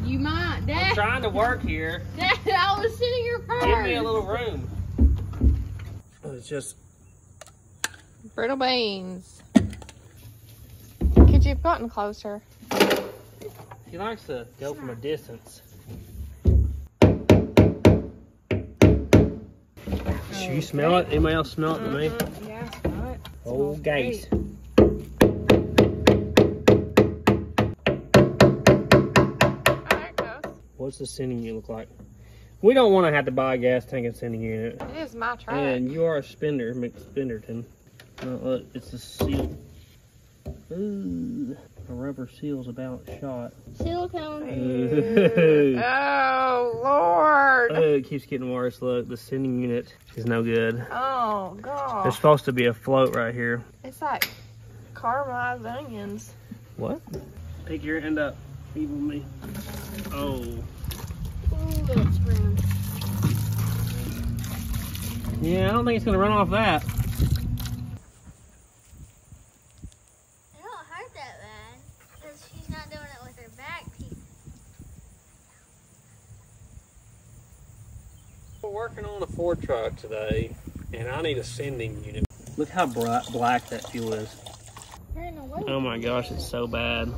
You might. I'm trying to work here. <laughs> Dad, I was sitting here first. Give me a little room. It's just Brittle beans. Could you have gotten closer? he likes to go from a distance. Do you smell it? Anybody else smell it to me? Mm-hmm. Yeah, smell it. Oh, guys. What's the sending unit look like? We don't want to have to buy a gas tank and sending unit. It is my truck. And you are a spender, McSpenderton. No, look, it's a seal. Ooh, a rubber seal's about shot. Silicone. Ooh. <laughs> Oh, Lord. Oh, it keeps getting worse. Look, the sending unit is no good. Oh, God. There's God. supposed to be a float right here. It's like caramelized onions. What? Pick your end up. Even me. Oh. Ooh, it's brown. Yeah, I don't think it's gonna run off that. It don't hurt that bad. Because she's not doing it with her back. We're working on a Ford truck today, and I need a sending unit. Look how bright black that fuel is. You're in the way. Oh my gosh, it's so bad.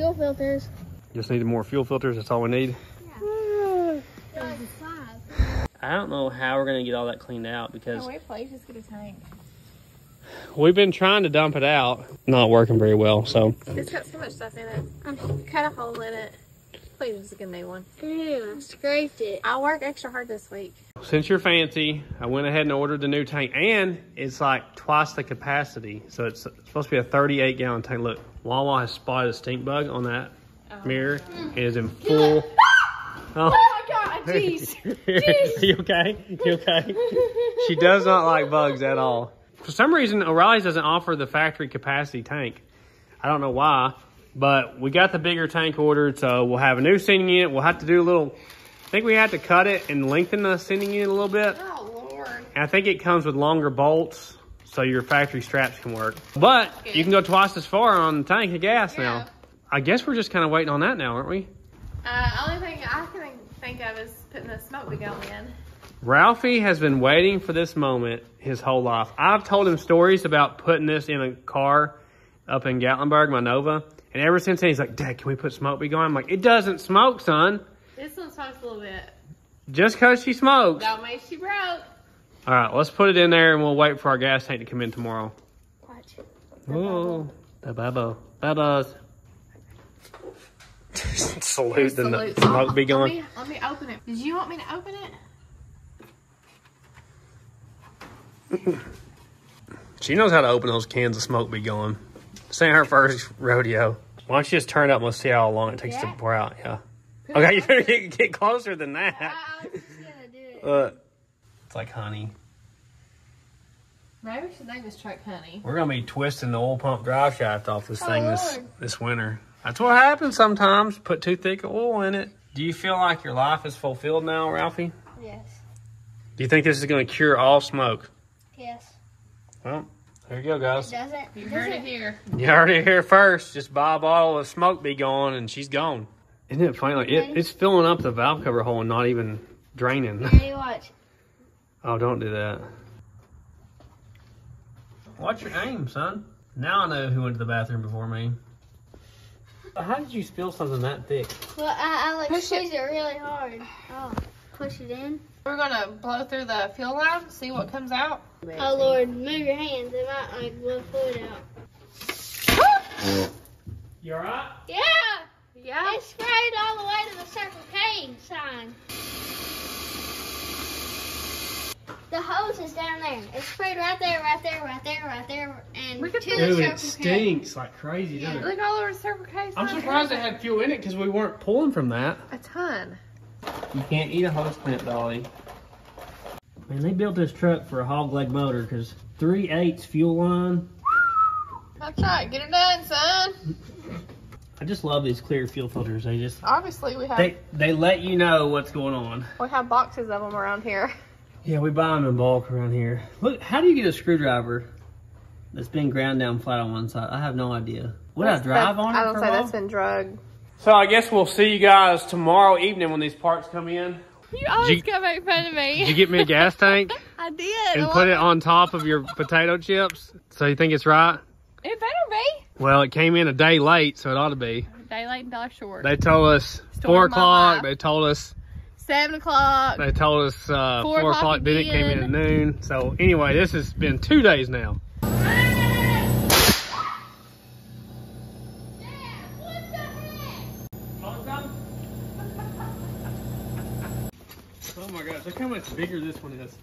Fuel filters. Just need more fuel filters. That's all we need. Like. I don't know how we're gonna get all that cleaned out because wait, please just get a tank. we've been trying to dump it out. Not working very well. So It's got so much stuff in it. I cut a hole in it. Please just get a new one. Ew, I scraped it. I'll work extra hard this week. since you're fancy, I went ahead and ordered the new tank, and it's like twice the capacity. So it's supposed to be a 38 gallon tank. Look, Wawa has spotted a stink bug on that oh. mirror. Mm. It is in full. Oh. Oh, God, <laughs> jeez. you okay? You okay? <laughs> she does not like bugs at all. For some reason, O'Reilly's doesn't offer the factory capacity tank. I don't know why, but we got the bigger tank ordered, so we'll have a new sending unit. We'll have to do a little. I think we have to cut it and lengthen the sending unit a little bit. Oh, Lord. And I think it comes with longer bolts, so your factory straps can work. But you can go twice as far on the tank of gas Yeah. now. I guess we're just kind of waiting on that now, aren't we? Uh, only thing I can think of is putting the smoke be gone in. Ralphie has been waiting for this moment his whole life. I've told him stories about putting this in a car up in Gatlinburg, my Nova. And ever since then, he's like, Dad, can we put smoke be gone? I'm like, it doesn't smoke, son. This one smokes a little bit. Just because she smokes. Don't make she broke. All right, let's put it in there and we'll wait for our gas tank to come in tomorrow. Watch. Oh, the bubble. Bubbles. <laughs> Salute the Salute. smoke be Let going. me, let me open it. Did you want me to open it? <clears throat> She knows how to open those cans of smoke be gone. This ain't her first rodeo. Why don't you just turn it up and let's see how long it takes Yeah. to pour out. Yeah. Okay, <laughs> you better get, get closer than that. Uh, I was just gonna do it. Look. It's like honey. Maybe we should name this truck Honey. We're gonna be twisting the oil pump drive shaft off this Oh, thing this Lord. this winter. That's what happens sometimes. Put too thick of oil in it. Do you feel like your life is fulfilled now, Ralphie? Yes. Do you think this is gonna cure all smoke? Yes. Well, there you go, guys. Doesn't. You heard it here. You heard it here first. Just buy a bottle of smoke be gone, and she's gone. Isn't it funny? Like it, it's filling up the valve cover hole and not even draining. Hey, watch. Oh, don't do that. Watch your aim, son. Now I know who went to the bathroom before me. How did you spill something that thick? Well, I, I like Push squeeze it. really hard. Oh, push it in. We're gonna blow through the fuel line, see what comes out. Oh Lord, move your hands. It might like blow fluid out. <gasps> You alright? Yeah. Yeah. It sprayed all the way to the Circle K sign. The hose is down there. It's sprayed right there, right there, right there, right there, and Look at to the Ooh, Circle it K. stinks like crazy, doesn't it? Look all over the Circle K. I'm surprised it had fuel in it because we weren't pulling from that. a ton. You can't eat a hose clamp, Dolly. Man, they built this truck for a hog leg motor because 3 eighths fuel line. That's right. Get her done, son. I just love these clear fuel filters. They just Obviously, we have they they let you know what's going on. we have boxes of them around here. <laughs> Yeah, we buy them in bulk around here. Look, how do you get a screwdriver that's been ground down flat on one side? I have no idea. Would I drive on it? I don't say that's been drugged. So I guess we'll see you guys tomorrow evening when these parts come in. You always you- come make fun of me. Did you get me a gas tank <laughs> I did. and oh, I put it love on top of your potato chips? So you think it's right? It better be. Well, it came in a day late, so it ought to be. Day late and dollar short. They told us Story four o'clock. They told us Seven o'clock. they told us uh, Four four, o'clock o'clock. Then it came in at noon. So anyway, this has been two days now. Oh my gosh, look how much bigger this one is.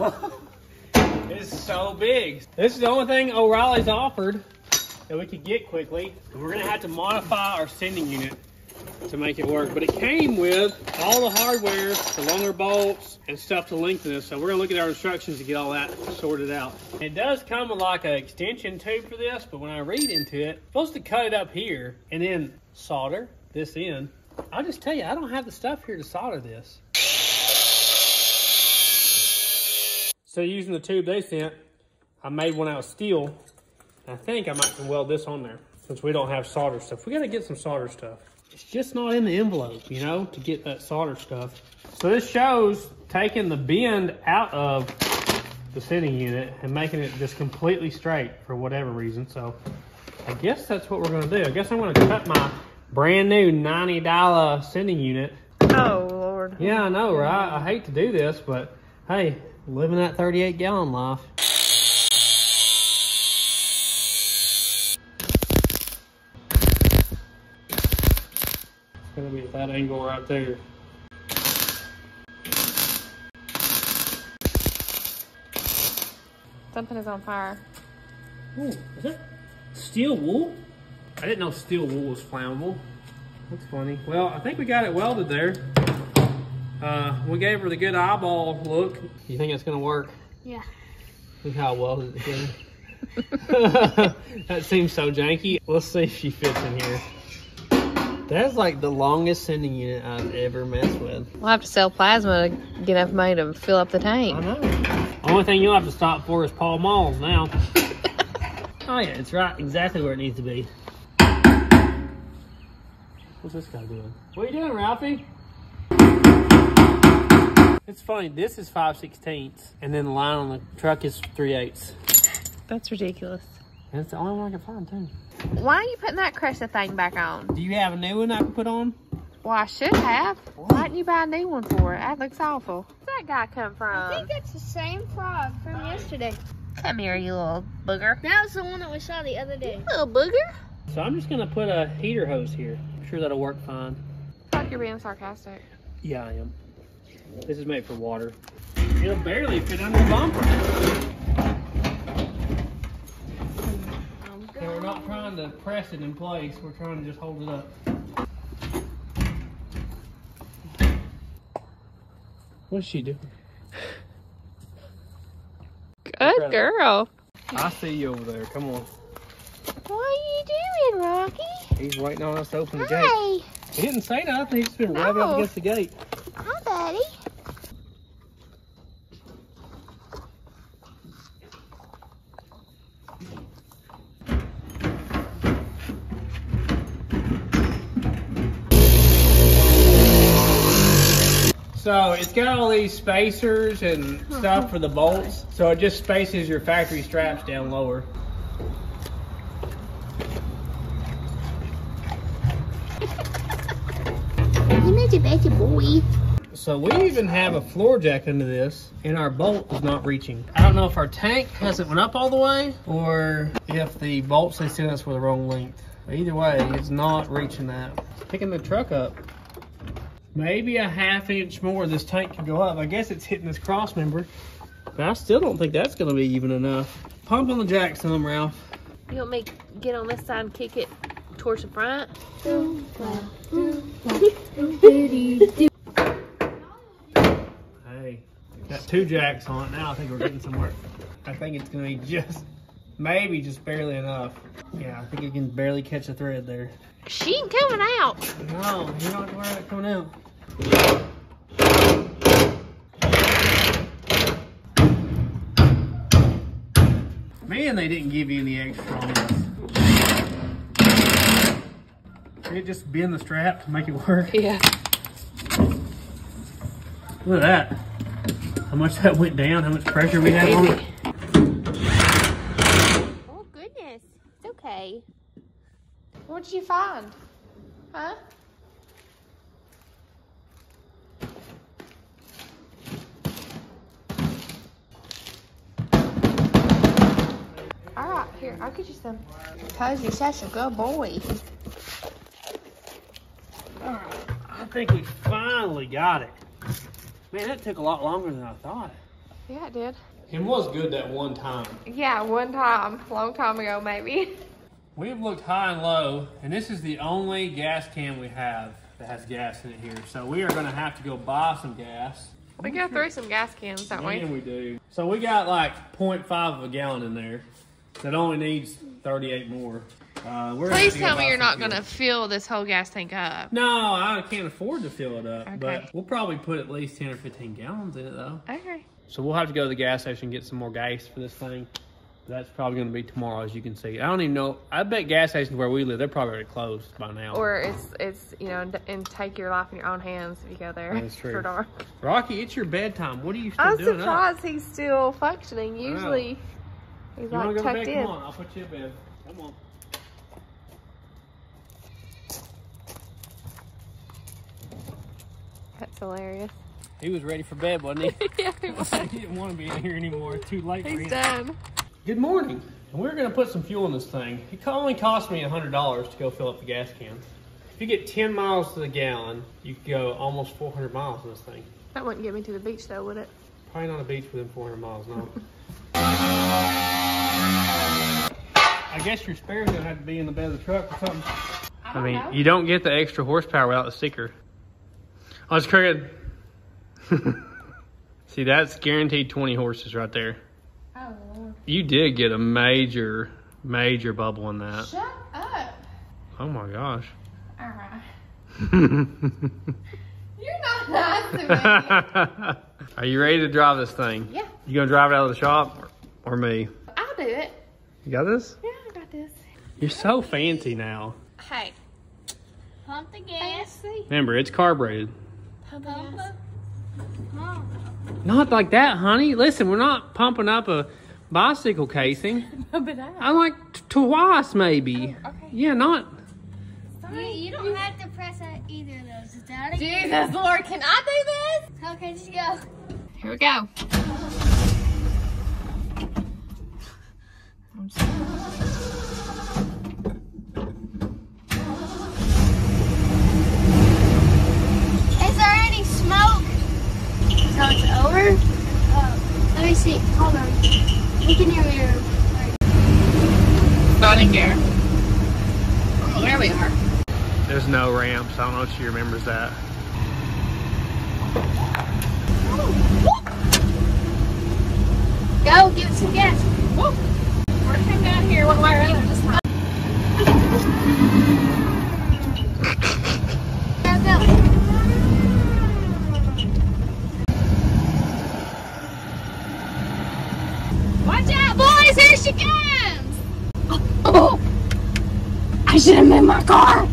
<laughs> it's so big. This is the only thing O'Reilly's offered that we could get quickly. We're gonna have to modify our sending unit to make it work. But it came with all the hardware, the longer bolts, and stuff to lengthen this. So we're gonna look at our instructions to get all that sorted out. It does come with like an extension tube for this, but when I read into it, it's supposed to cut it up here and then solder this in. I'll just tell you, I don't have the stuff here to solder this. So using the tube they sent, I made one out of steel. I think I might can weld this on there since we don't have solder stuff. We gotta get some solder stuff. It's just not in the envelope, you know, to get that solder stuff. So this shows taking the bend out of the sending unit and making it just completely straight for whatever reason. So I guess that's what we're gonna do. I guess I'm gonna cut my brand new $90 sending unit Oh Lord. yeah, I know, right? I hate to do this, but hey, living that 38 gallon life. It's gonna be at that angle right there. Something is on fire. Ooh, is that steel wool? I didn't know steel wool was flammable. That's funny. Well, I think we got it welded there. Uh, we gave her the good eyeball look. You think it's gonna work? Yeah. Look how well it is. <laughs> that seems so janky. Let's see if she fits in here. That's like the longest sending unit I've ever messed with. We'll have to sell plasma to get enough money to fill up the tank. I know. Only thing you'll have to stop for is Pall Malls now. <laughs> oh yeah, it's right exactly where it needs to be. What's this guy doing? What are you doing, Ralphie? It's funny, this is 5 16ths, and then the line on the truck is 3 eighths. That's ridiculous. And it's the only one I can find, too. Why are you putting that Cresta thing back on? Do you have a new one I can put on? Well, I should have. Why didn't you buy a new one for it? That looks awful. Where's that guy come from? I think that's the same frog from yesterday. Come here, you little booger. That was the one that we saw the other day. Little booger? So I'm just gonna put a heater hose here. I'm sure that'll work fine. Fuck, you're being sarcastic. Yeah, I am. This is made for water. It'll barely fit under the bumper. Trying to press it in place. We're trying to just hold it up. What's she doing? Good girl. I see you over there. Come on. What are you doing, Rocky? He's waiting on us to open the gate. Hi. He didn't say nothing. He's just been rubbing up against the gate. Hi, buddy. So it's got all these spacers and stuff for the bolts. So it just spaces your factory straps down lower. You made a better boy. So we even have a floor jack under this and our bolt is not reaching. I don't know if our tank hasn't went up all the way or if the bolts they sent us were the wrong length. But either way, it's not reaching that. It's picking the truck up. Maybe a half inch more this tank could go up. I guess it's hitting this cross member. But I still don't think that's gonna be even enough. Pump on the jack some, Ralph. You want me to get on this side and kick it towards the front? Hey, got two jacks on it now. I think we're getting somewhere. I think it's gonna be just, maybe just barely enough. Yeah, I think it can barely catch a thread there. She ain't coming out. No, you're not worried about it coming out. Man, they didn't give you any extra on this. They just bend the strap to make it work. <laughs> Yeah. Look at that. How much that went down, how much pressure we had on it. Oh goodness. It's okay. What'd you find? Huh? I'll get you some. Cause you're such a good boy. I think we finally got it. Man, that took a lot longer than I thought. Yeah, it did. It was good that one time. Yeah, one time, long time ago, maybe. We've looked high and low, and this is the only gas can we have that has gas in it here. So we are going to have to go buy some gas. We go through some gas cans, don't we? And we do. So we got like 0.5 of a gallon in there. That only needs 38 more. Uh, we're Please tell me you're not gonna fill this whole gas tank up. No, I can't afford to fill it up. Okay. But we'll probably put at least 10 or 15 gallons in it though. Okay. So we'll have to go to the gas station and get some more gas for this thing. That's probably going to be tomorrow, as you can see. I don't even know. I bet gas stations where we live, they're probably already closed by now. Or it's it's you know, and, and take your life in your own hands if you go there. That's true. <laughs> For dark. Rocky, it's your bedtime. What are you still I'm doing up? surprised he's still functioning. Usually, he's You like want to go to tucked in. Come on, I'll put you in bed. Come on. That's hilarious. He was ready for bed, wasn't he? <laughs> yeah, he <laughs> was. he didn't want to be in here anymore. It's too late for He's him. done. Good morning. We're going to put some fuel in this thing. It only cost me $100 to go fill up the gas can. If you get 10 miles to the gallon, you could go almost 400 miles in this thing. That wouldn't get me to the beach though, would it? Probably not a beach within 400 miles, no. <laughs> I guess your spare's gonna have to be in the bed of the truck or something. I, mean, you don't get the extra horsepower without the sticker. Oh, it's crooked. <laughs> See, that's guaranteed 20 horses right there. Oh Lord. You did get a major, major bubble in that. Shut up. Oh my gosh. Alright. <laughs> You're not nice to me. <laughs> Are you ready to drive this thing? Yeah. You gonna drive it out of the shop or, or me? I'll do it. You got this? Yeah, I got this. You're so fancy now. Hey. Pump the gas. Remember, it's carbureted. Pump it. Mom. Not like that, honey. Listen, we're not pumping up a bicycle casing. Pump it out. I like t- twice, maybe. Oh, okay. Yeah, not. You, you don't have to press either of those. Is that it? Jesus Lord, can I do this? Okay, just go. Here we go. Is there any smoke? So it's over? Oh, let me see. Hold on. Look in your mirror. Not in here. Oh, is no ramps. I don't know if she remembers that. Go, give it some gas. Whoop. We're coming down here one way or another. Just fine. Go, go. Watch out, boys! Here she comes! Oh, I should have moved my car.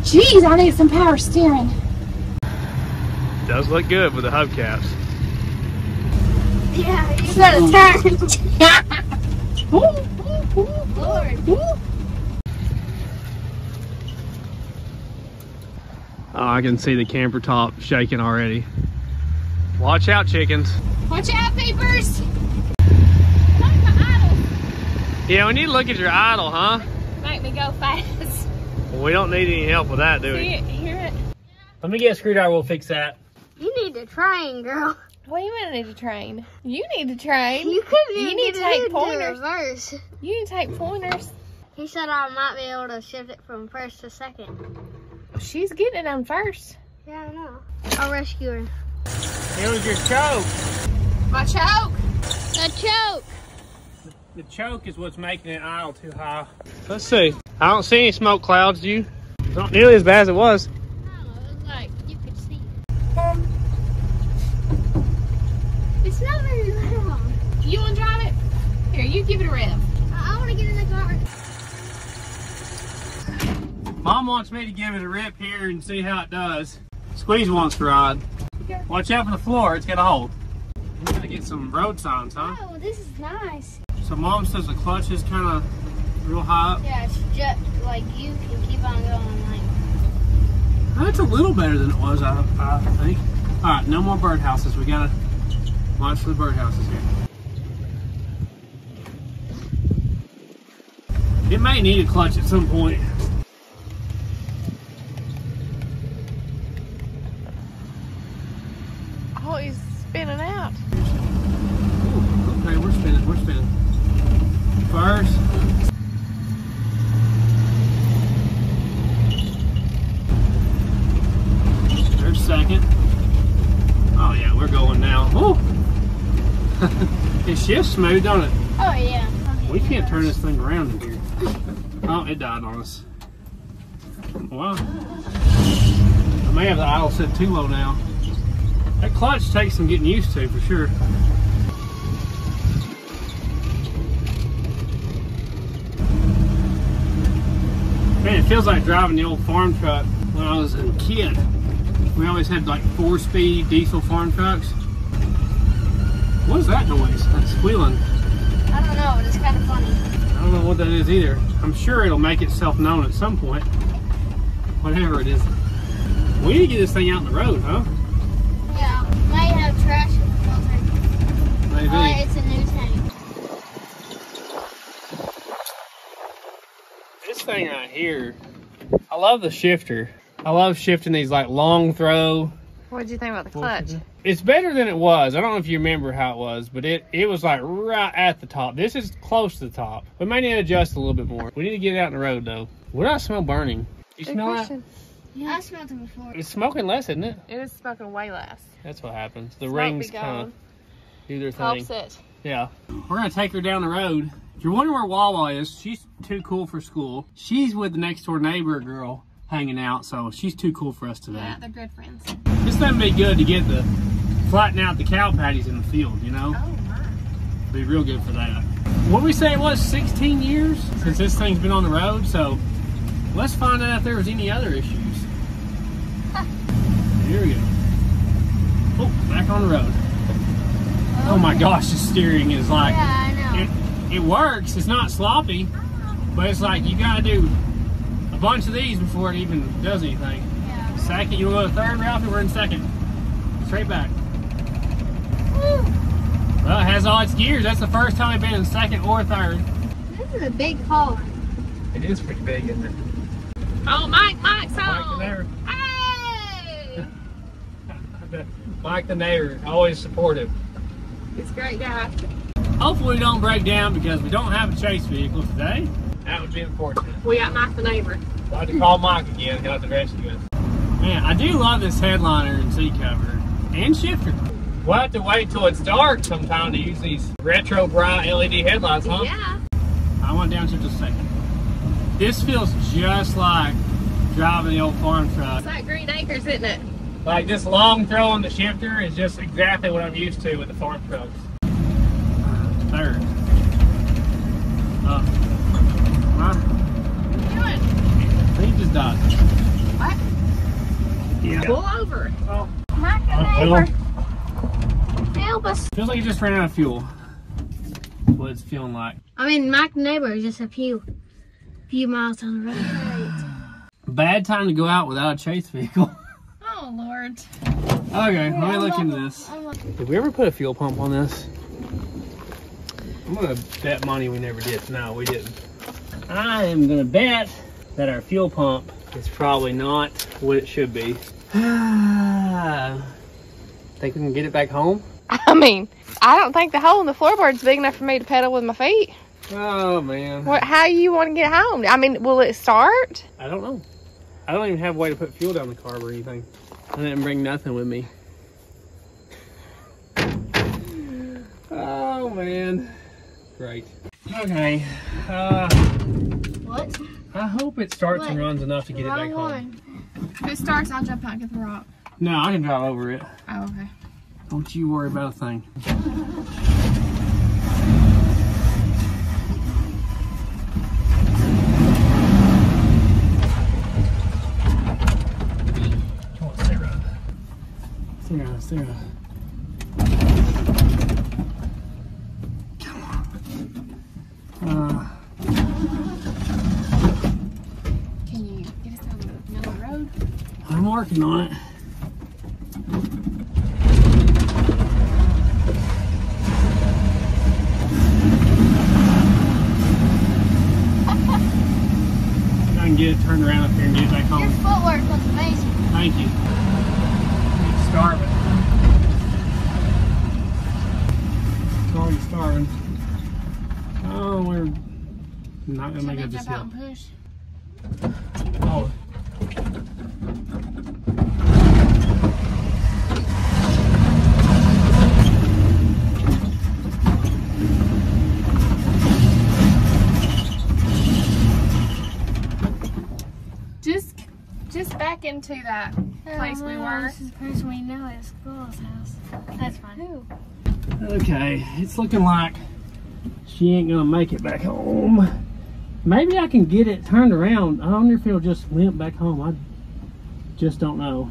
Jeez, I need some power steering. Does look good with the hubcaps. Yeah, you gotta turn. <laughs> Lord. Oh, I can see the camper top shaking already. Watch out, chickens. Watch out, peepers! Like. Yeah, we need to look at your idle, huh? Make me go fast. Well, we don't need any help with that, do See we? it? Hear it? Let me get a screwdriver, we'll fix that. You need to train, girl. What do you mean I need to train? You need to train. You couldn't You need to take into pointers. reverse. You need to take pointers. He said I might be able to shift it from first to second. She's getting it on first. Yeah, I know. I'll rescue her. Here was your choke. My choke. A choke. The choke is what's making it idle too high. Let's see. I don't see any smoke clouds, do you? It's not nearly as bad as it was. No, it was like you could see. It's not very loud. You want to drive it? Here, you give it a rev. I, I want to get in the car. Mom wants me to give it a rip here and see how it does. Squeeze wants to ride. Watch out for the floor, it's got a hold. We're gonna get some road signs, huh? Oh, this is nice. So mom says the clutch is kind of real high up. Yeah, it's just like you can keep on going. Like That's a little better than it was, I, I think. All right, no more birdhouses. We gotta watch for the birdhouses here. It may need a clutch at some point. Oh, he's spinning out. Ooh, okay, we're spinning, we're spinning. First. There's second. Oh yeah, we're going now. Ooh. <laughs> it shifts smooth, don't it? oh yeah. We can't turn this thing around in here. Oh, it died on us. Wow. I may have the idle set too low now. That clutch takes some getting used to for sure. Man, it feels like driving the old farm truck when I was a kid. We always had like four speed diesel farm trucks. What is that noise? That squealing. I don't know, but it's kind of funny. I don't know what that is either. I'm sure it'll make itself known at some point. Whatever it is. We need to get this thing out on the road, huh? Yeah, might have trash in the filter. Maybe. Oh, it's a new tank. This thing right here, I love the shifter. I love shifting these like long throw. What did you think about the clutch? It's better than it was. I don't know if you remember how it was, but it, it was like right at the top. This is close to the top. We may need to adjust a little bit more. We need to get it out on the road though. What do I smell burning? You Good smell that? Yeah. I smelled it before. It's smoking less, isn't it? It is smoking way less. That's what happens. The Smoke rings be kind of do their thing. Helps it. Yeah. We're gonna take her down the road. If you're wondering where Wawa is, she's too cool for school. She's with the next door neighbor girl hanging out, so she's too cool for us today. Yeah, they're good friends. This thing be good to get the flatten out the cow patties in the field, you know? Oh my. Be real good for that. What we say it was 16 years since this thing's been on the road, so let's find out if there was any other issues. <laughs> Here we go. Oh, back on the road. Oh my gosh, the steering is like Yeah, I know. it, it works. It's not sloppy, uh-huh. but it's like you gotta do bunch of these before it even does anything. Yeah. Second, you want to go to third, Ralphie? We're in second. Straight back. Woo. Well, it has all its gears. That's the first time I've been in second or third. This is a big hole. It is pretty big, isn't it? Oh, Mike, Mike's home! Mike the home. neighbor. Hey! <laughs> Mike the neighbor, always supportive. He's a great guy. Hopefully we don't break down because we don't have a chase vehicle today. That would be unfortunate. We got Mike the neighbor. I'll have to call Mike again. He'll have to rescue us. Man, I do love this headliner and seat cover and shifter. We'll have to wait till it's dark sometime to use these RetroBrite LED headlights, huh? Yeah. I want down to just a second. This feels just like driving the old farm truck. It's like Green Acres, isn't it? Like this long throw on the shifter is just exactly what I'm used to with the farm trucks. Uh, third. Up. Huh? What are you doing? He. What? Yeah. Pull over. Oh. Mike the neighbor. well, Help us. feels like he just ran out of fuel. What it's feeling like. I mean, Mike the neighbor is just a few, few miles down the road. Bad time to go out without a chase vehicle. <laughs> Oh, Lord. Okay, let me look into this. Did we ever put a fuel pump on this? I'm gonna bet money we never did. No, we didn't. I am gonna bet that our fuel pump is probably not what it should be. <sighs> Think we can get it back home? I mean, I don't think the hole in the floorboard's big enough for me to pedal with my feet. Oh man. What? How you want to get home? I mean, will it start? I don't know. I don't even have a way to put fuel down the carb or anything. I didn't bring nothing with me. Oh man. Great. Okay. Uh, What? I hope it starts and runs enough to get it back Wrong home. If it starts, I'll jump out and get the rock. No, I can drive over it. Oh, okay. Don't you worry about a thing. Come on, stay around. Stay around, stay around. Come on. Uh, Can you get us on the middle of the road? I'm working on it. <laughs> I can get it turned around up here and get it back Your footwork was amazing. Thank you. It's starving. It's already starving. Oh, we're not gonna make it this hill. push. Oh. Just, just back into that oh, place we were. This is the person we know at school's house. That's fine. Okay, it's looking like she ain't gonna make it back home. Maybe I can get it turned around. I wonder if it'll just limp back home. I just don't know.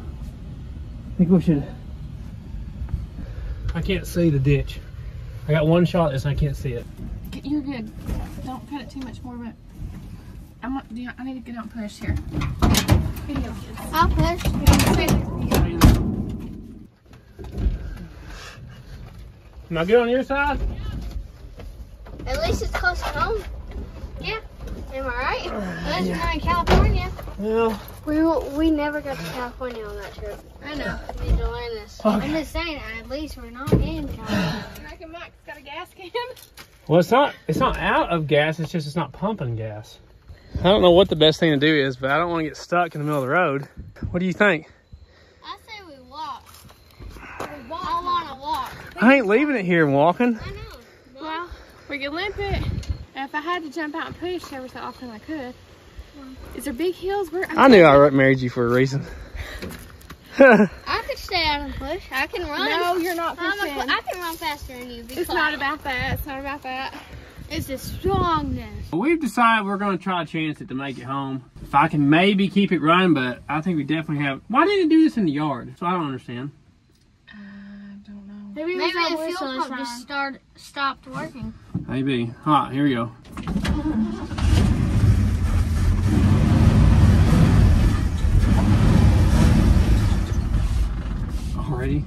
I think we should. I can't see the ditch. I got one shot at this and I can't see it. You're good. Don't cut it too much more, but I'm. not- do you- I need to get out and push here. Video. I'll push. Am I good on your side? At least it's close to home. Yeah. Am I right? <sighs> Unless you're in California. Well, We we never got to California on that trip. I know. We need to learn this. Okay. I'm just saying, at least we're not in California. <sighs> You reckon Mike's got a gas can? well, it's not. It's not out of gas. It's just it's not pumping gas. I don't know what the best thing to do is, but I don't want to get stuck in the middle of the road. What do you think? I say we walk. We walk. I want to walk. I ain't leaving it here and walking. I know. Well, we could limp it. If I had to jump out and push every so often, I could. Is there big hills? Where I knew I married you for a reason. <laughs> I could stay out and push. I can run. No, you're not I'm a, pushing. cl- I can run faster than you. Be It's quiet. not about that. It's not about that. It's the strongness. We've decided we're going to try a chance it to make it home. If I can maybe keep it running, but I think we definitely have. Why didn't it do this in the yard? So I don't understand. Uh, I don't know. Maybe, the fuel pump just start, stopped working. Maybe. All right, here we go. Alrighty.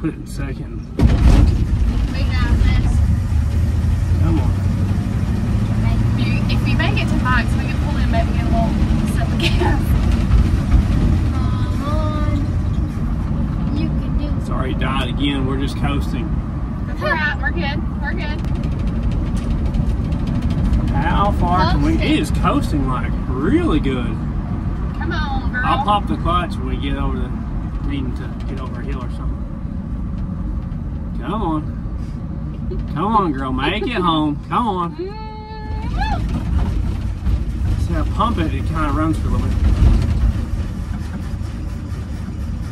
Put it in second. Make that a mess. Come on. If you, if you make it to Mike's, we can pull in, maybe get a little sip of gas. Come on. You can do it. Sorry, it died again. We're just coasting. That's all right. We're good. We're good. How far can we? It is coasting like really good. Come on, girl. I'll pop the clutch when we get over the needing to get over a hill or something. Come on. Come on, girl. Make it home. Come on. Mm. I pump it, it kind of runs for a little bit.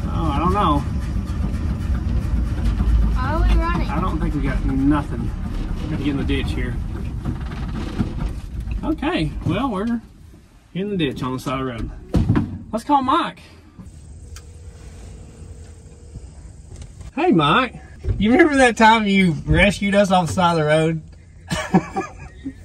Oh, I don't know. Are we running? I don't think we got nothing. Gotta get in the ditch here. Okay, well, we're in the ditch on the side of the road. Let's call Mike. Hey, Mike. You remember that time you rescued us off the side of the road? <laughs>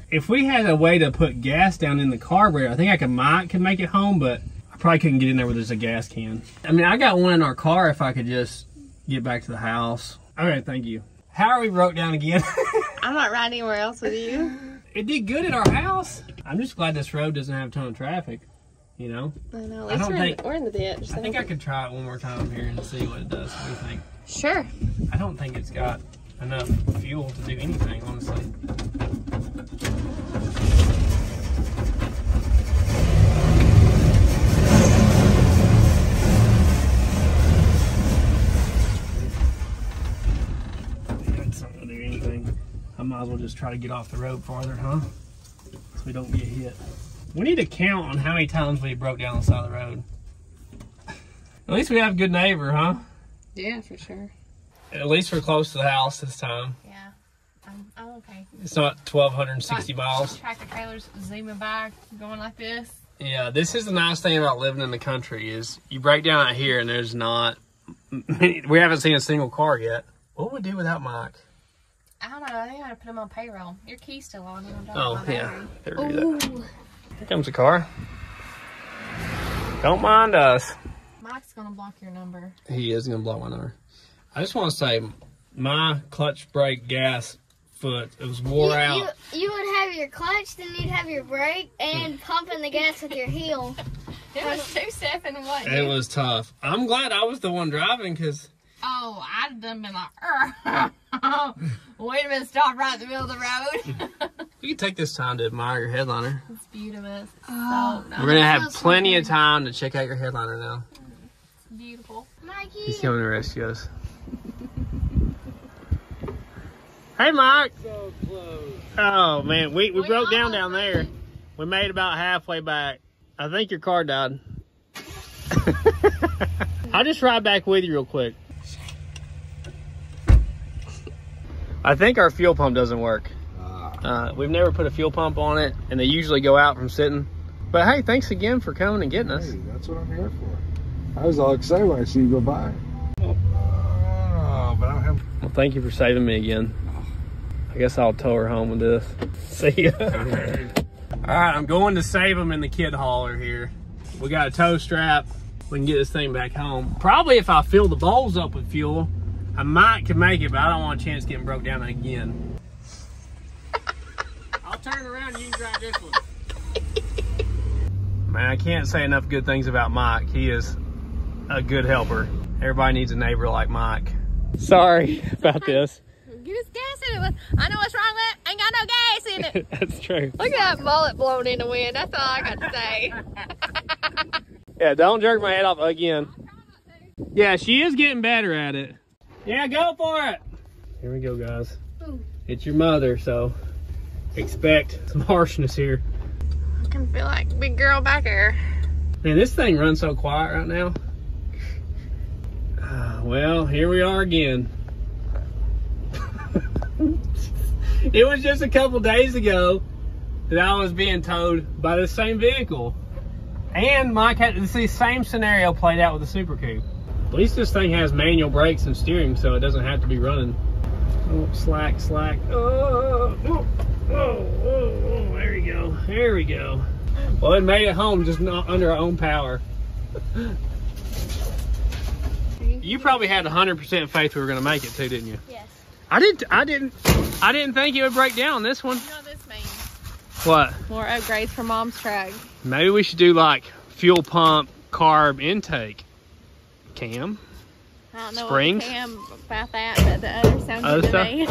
if we had a way to put gas down in the carburetor, I think I could Mike could make it home, but I probably couldn't get in there with just a gas can. I mean, I got one in our car if I could just get back to the house. All right, thank you. How are we broke down again? <laughs> I'm not riding anywhere else with you. it did good at our house. I'm just glad this road doesn't have a ton of traffic. You know, I know. At least don't we're, think- in, we're in the ditch. I think I could try it one more time here and see what it does. What do you think? Sure. I don't think it's got enough fuel to do anything, honestly. It's not gonna do anything. I might as well just try to get off the road farther, huh? So we don't get hit. We need to count on how many times we broke down the side of the road. At least we have a good neighbor, huh? Yeah, for sure. At least we're close to the house this time. Yeah. I'm, I'm okay. It's not 1,260 miles. Tractor trailers zooming by, going like this. Yeah, this is the nice thing about living in the country is you break down out here and there's not. <laughs> We haven't seen a single car yet. What would we do without Mike? I don't know. I think I gotta put them on payroll. Your key's still on. Oh yeah, There we that. Here comes the car. Don't mind us. Mike's gonna block your number. He is gonna blow my number. I just want to say, my clutch brake gas foot it was wore You, out. you, you would have your clutch, then you'd have your brake, and hmm. pumping the gas with your heel. <laughs> It was two stepping and what? It was tough. I'm glad I was the one driving because Oh, I'd have done been like, "Ugh." <laughs> wait a minute, stop right in the middle of the road. Hmm. <laughs> you can take this time to admire your headliner. it's beautiful. It's Oh. so nice. We're gonna have so plenty of time to check out your headliner now. It's beautiful. Mikey. He's coming to rescue us. <laughs> hey, Mike. So close. Oh man, we, we We broke down down there. We made about halfway back. I think your car died. <laughs> I'll just ride back with you real quick. I think our fuel pump doesn't work. Ah, Uh, we've never put a fuel pump on it, and they usually go out from sitting. But hey, thanks again for coming and getting us. hey, that's what I'm here for. I was all excited when I see you go by. But I don't have. Well, thank you for saving me again. I guess I'll tow her home with this. <laughs> See ya. All right, I'm going to save them in the kid hauler here. We got a tow strap. We can get this thing back home. Probably if I fill the bowls up with fuel, I might can make it, but I don't want a chance getting broke down again. I'll turn around and you can drive this one. Man, I can't say enough good things about Mike. He is a good helper. Everybody needs a neighbor like Mike. Sorry about this. Get his gas in it. I know what's wrong with it. Ain't got no gas in it. <laughs> That's true. Look at that mullet blowing in the wind. That's all I got to say. <laughs> Yeah, don't jerk my head off again. Yeah, she is getting better at it. Yeah, go for it. Here we go, guys. Ooh. It's your mother, so expect some harshness here. I can feel like big girl back here. Man, this thing runs so quiet right now. Ah, <sighs> well, here we are again. <laughs> it was just a couple days ago that I was being towed by the same vehicle. And Mike had the same scenario played out with the Super Coupe. At least this thing has manual brakes and steering, so it doesn't have to be running. Oh, slack, slack. Oh, oh, oh, oh, oh, there we go. There we go. Well, it made it home just not under our own power. <laughs> You probably had 100% faith we were going to make it too, didn't you? Yes. I didn't. I didn't. I didn't think it would break down this one. You know what this means? What? More upgrades for mom's truck. Maybe we should do like fuel pump carb intake. Cam. I don't know Springs? what Cam about that, but the other sounds Other good stuff? to me.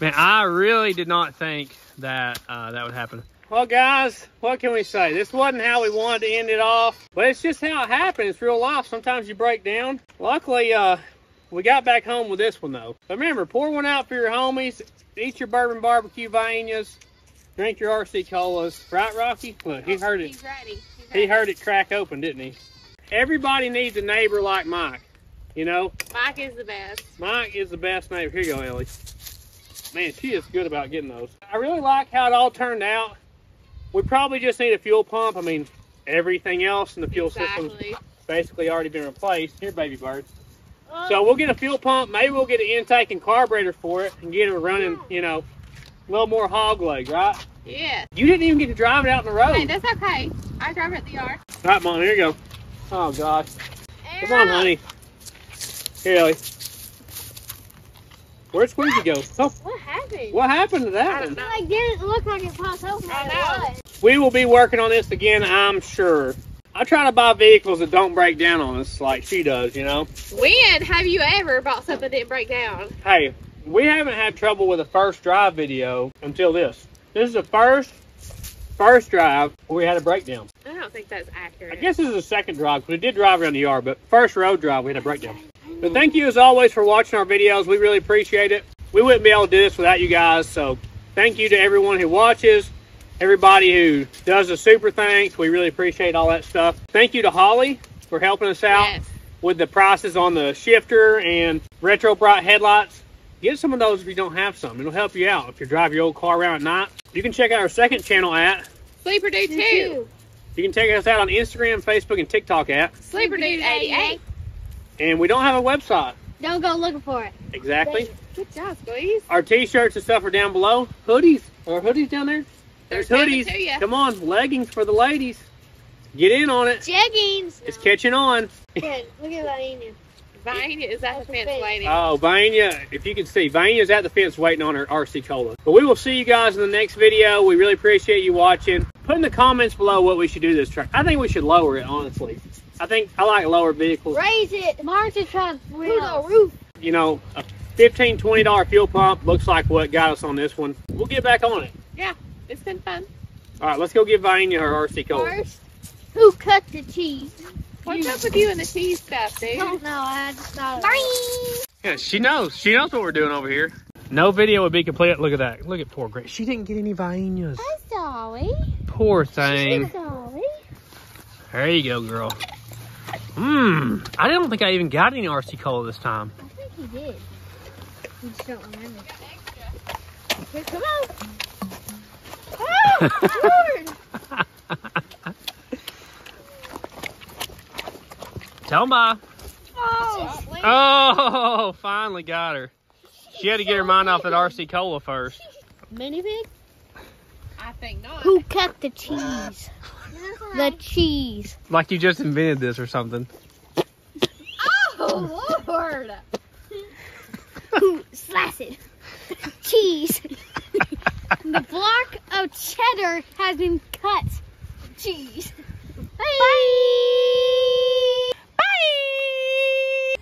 Man, I really did not think that uh, that would happen. Well, guys, what can we say? This wasn't how we wanted to end it off, but it's just how it happens. It's real life. Sometimes you break down. Luckily, uh, we got back home with this one, though. But remember, pour one out for your homies. Eat your bourbon barbecue Vainas. Drink your RC Colas. Right, Rocky? Look, he heard it. He's ready. He's He heard it crack open, didn't he? Everybody needs a neighbor like Mike. You know, Mike is the best. Mike is the best neighbor. Here you go, Ellie. Man, she is good about getting those. I really like how it all turned out. We probably just need a fuel pump. I mean, everything else in the fuel system Exactly. basically already been replaced. Here, baby bird. Oh, So we'll get a fuel pump. Maybe we'll get an intake and carburetor for it and get it running, you know, a little more hog leg, right? yeah. You didn't even get to drive it out in the road. Hey, that's okay. I drove it at the yard. All right, Mom, here you go. Oh, gosh. Come on, uh, honey. Here, Ellie. Where'd Squeezy go? Oh, What happened? what happened to I that don't one? know. Like didn't look like it popped open. I know. We will be working on this again, I'm sure. I try to buy vehicles that don't break down on us like she does, you know? When have you ever bought something that didn't break down? Hey, we haven't had trouble with a first drive video until this. This is the first first drive where we had a breakdown. I don't think that's accurate. I guess this is the second drive, because we did drive around the yard, but first road drive, we had a breakdown. But thank you as always for watching our videos. We really appreciate it. We wouldn't be able to do this without you guys, so thank you to everyone who watches, everybody who does the super thanks. We really appreciate all that stuff. Thank you to Holley for helping us out Yes. with the prices on the shifter and RetroBrite headlights. Get some of those if you don't have some. It'll help you out if you drive your old car around at night. You can check out our second channel at. Sleeper Dude 2. You can check us out on Instagram, Facebook, and TikTok at. Sleeper Dude 88. And we don't have a website. Don't go looking for it. Exactly. Good job, Squeeze. Our t-shirts and stuff are down below. Hoodies. Are hoodies down there? There's They're hoodies. Come on, leggings for the ladies. Get in on it. Jeggings. It's catching on. Good. Look at that in Vine is at the fence waiting. Oh, Vanya, if you can see, Vanya's at the fence waiting on her RC Cola. But we will see you guys in the next video. We really appreciate you watching. Put in the comments below what we should do this truck. I think we should lower it, honestly. I think I like lower vehicles. Raise it. Mark's is trying to put a roof. You know, a $15, $20 fuel pump looks like what got us on this one. We'll get back on it. Yeah, it's been fun. All right, let's go give Vanya her RC Cola. First, who cut the cheese? What's up with you and the cheese stuff, dude? don't know. I just thought. Bye. Yeah, she knows. She knows what we're doing over here. No video would be complete. Look at that. Look at poor Grace. She didn't get any Vainas. I'm sorry. Poor thing. I'm sorry. There you go, girl. Mmm. I don't think I even got any RC Cola this time. I think he did. You just don't remember. Here, come on. Oh, <laughs> Lord. Tell 'em. Oh. Oh, <laughs> finally got her. She had to get her mind off that RC Cola first. Mini pig? I think not. Who cut the cheese? The cheese. Like you just invented this or something. Oh, Lord. Who it? Cheese. the block of cheddar has been cut. Cheese. Bye. Bye.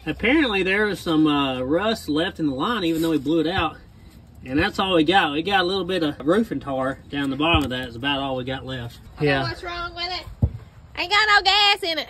Apparently there was some uh, rust left in the line even though we blew it out. And that's all we got. We got a little bit of roofing tar down the bottom of that. Is about all we got left. Yeah. What's wrong with it? Ain't got no gas in it.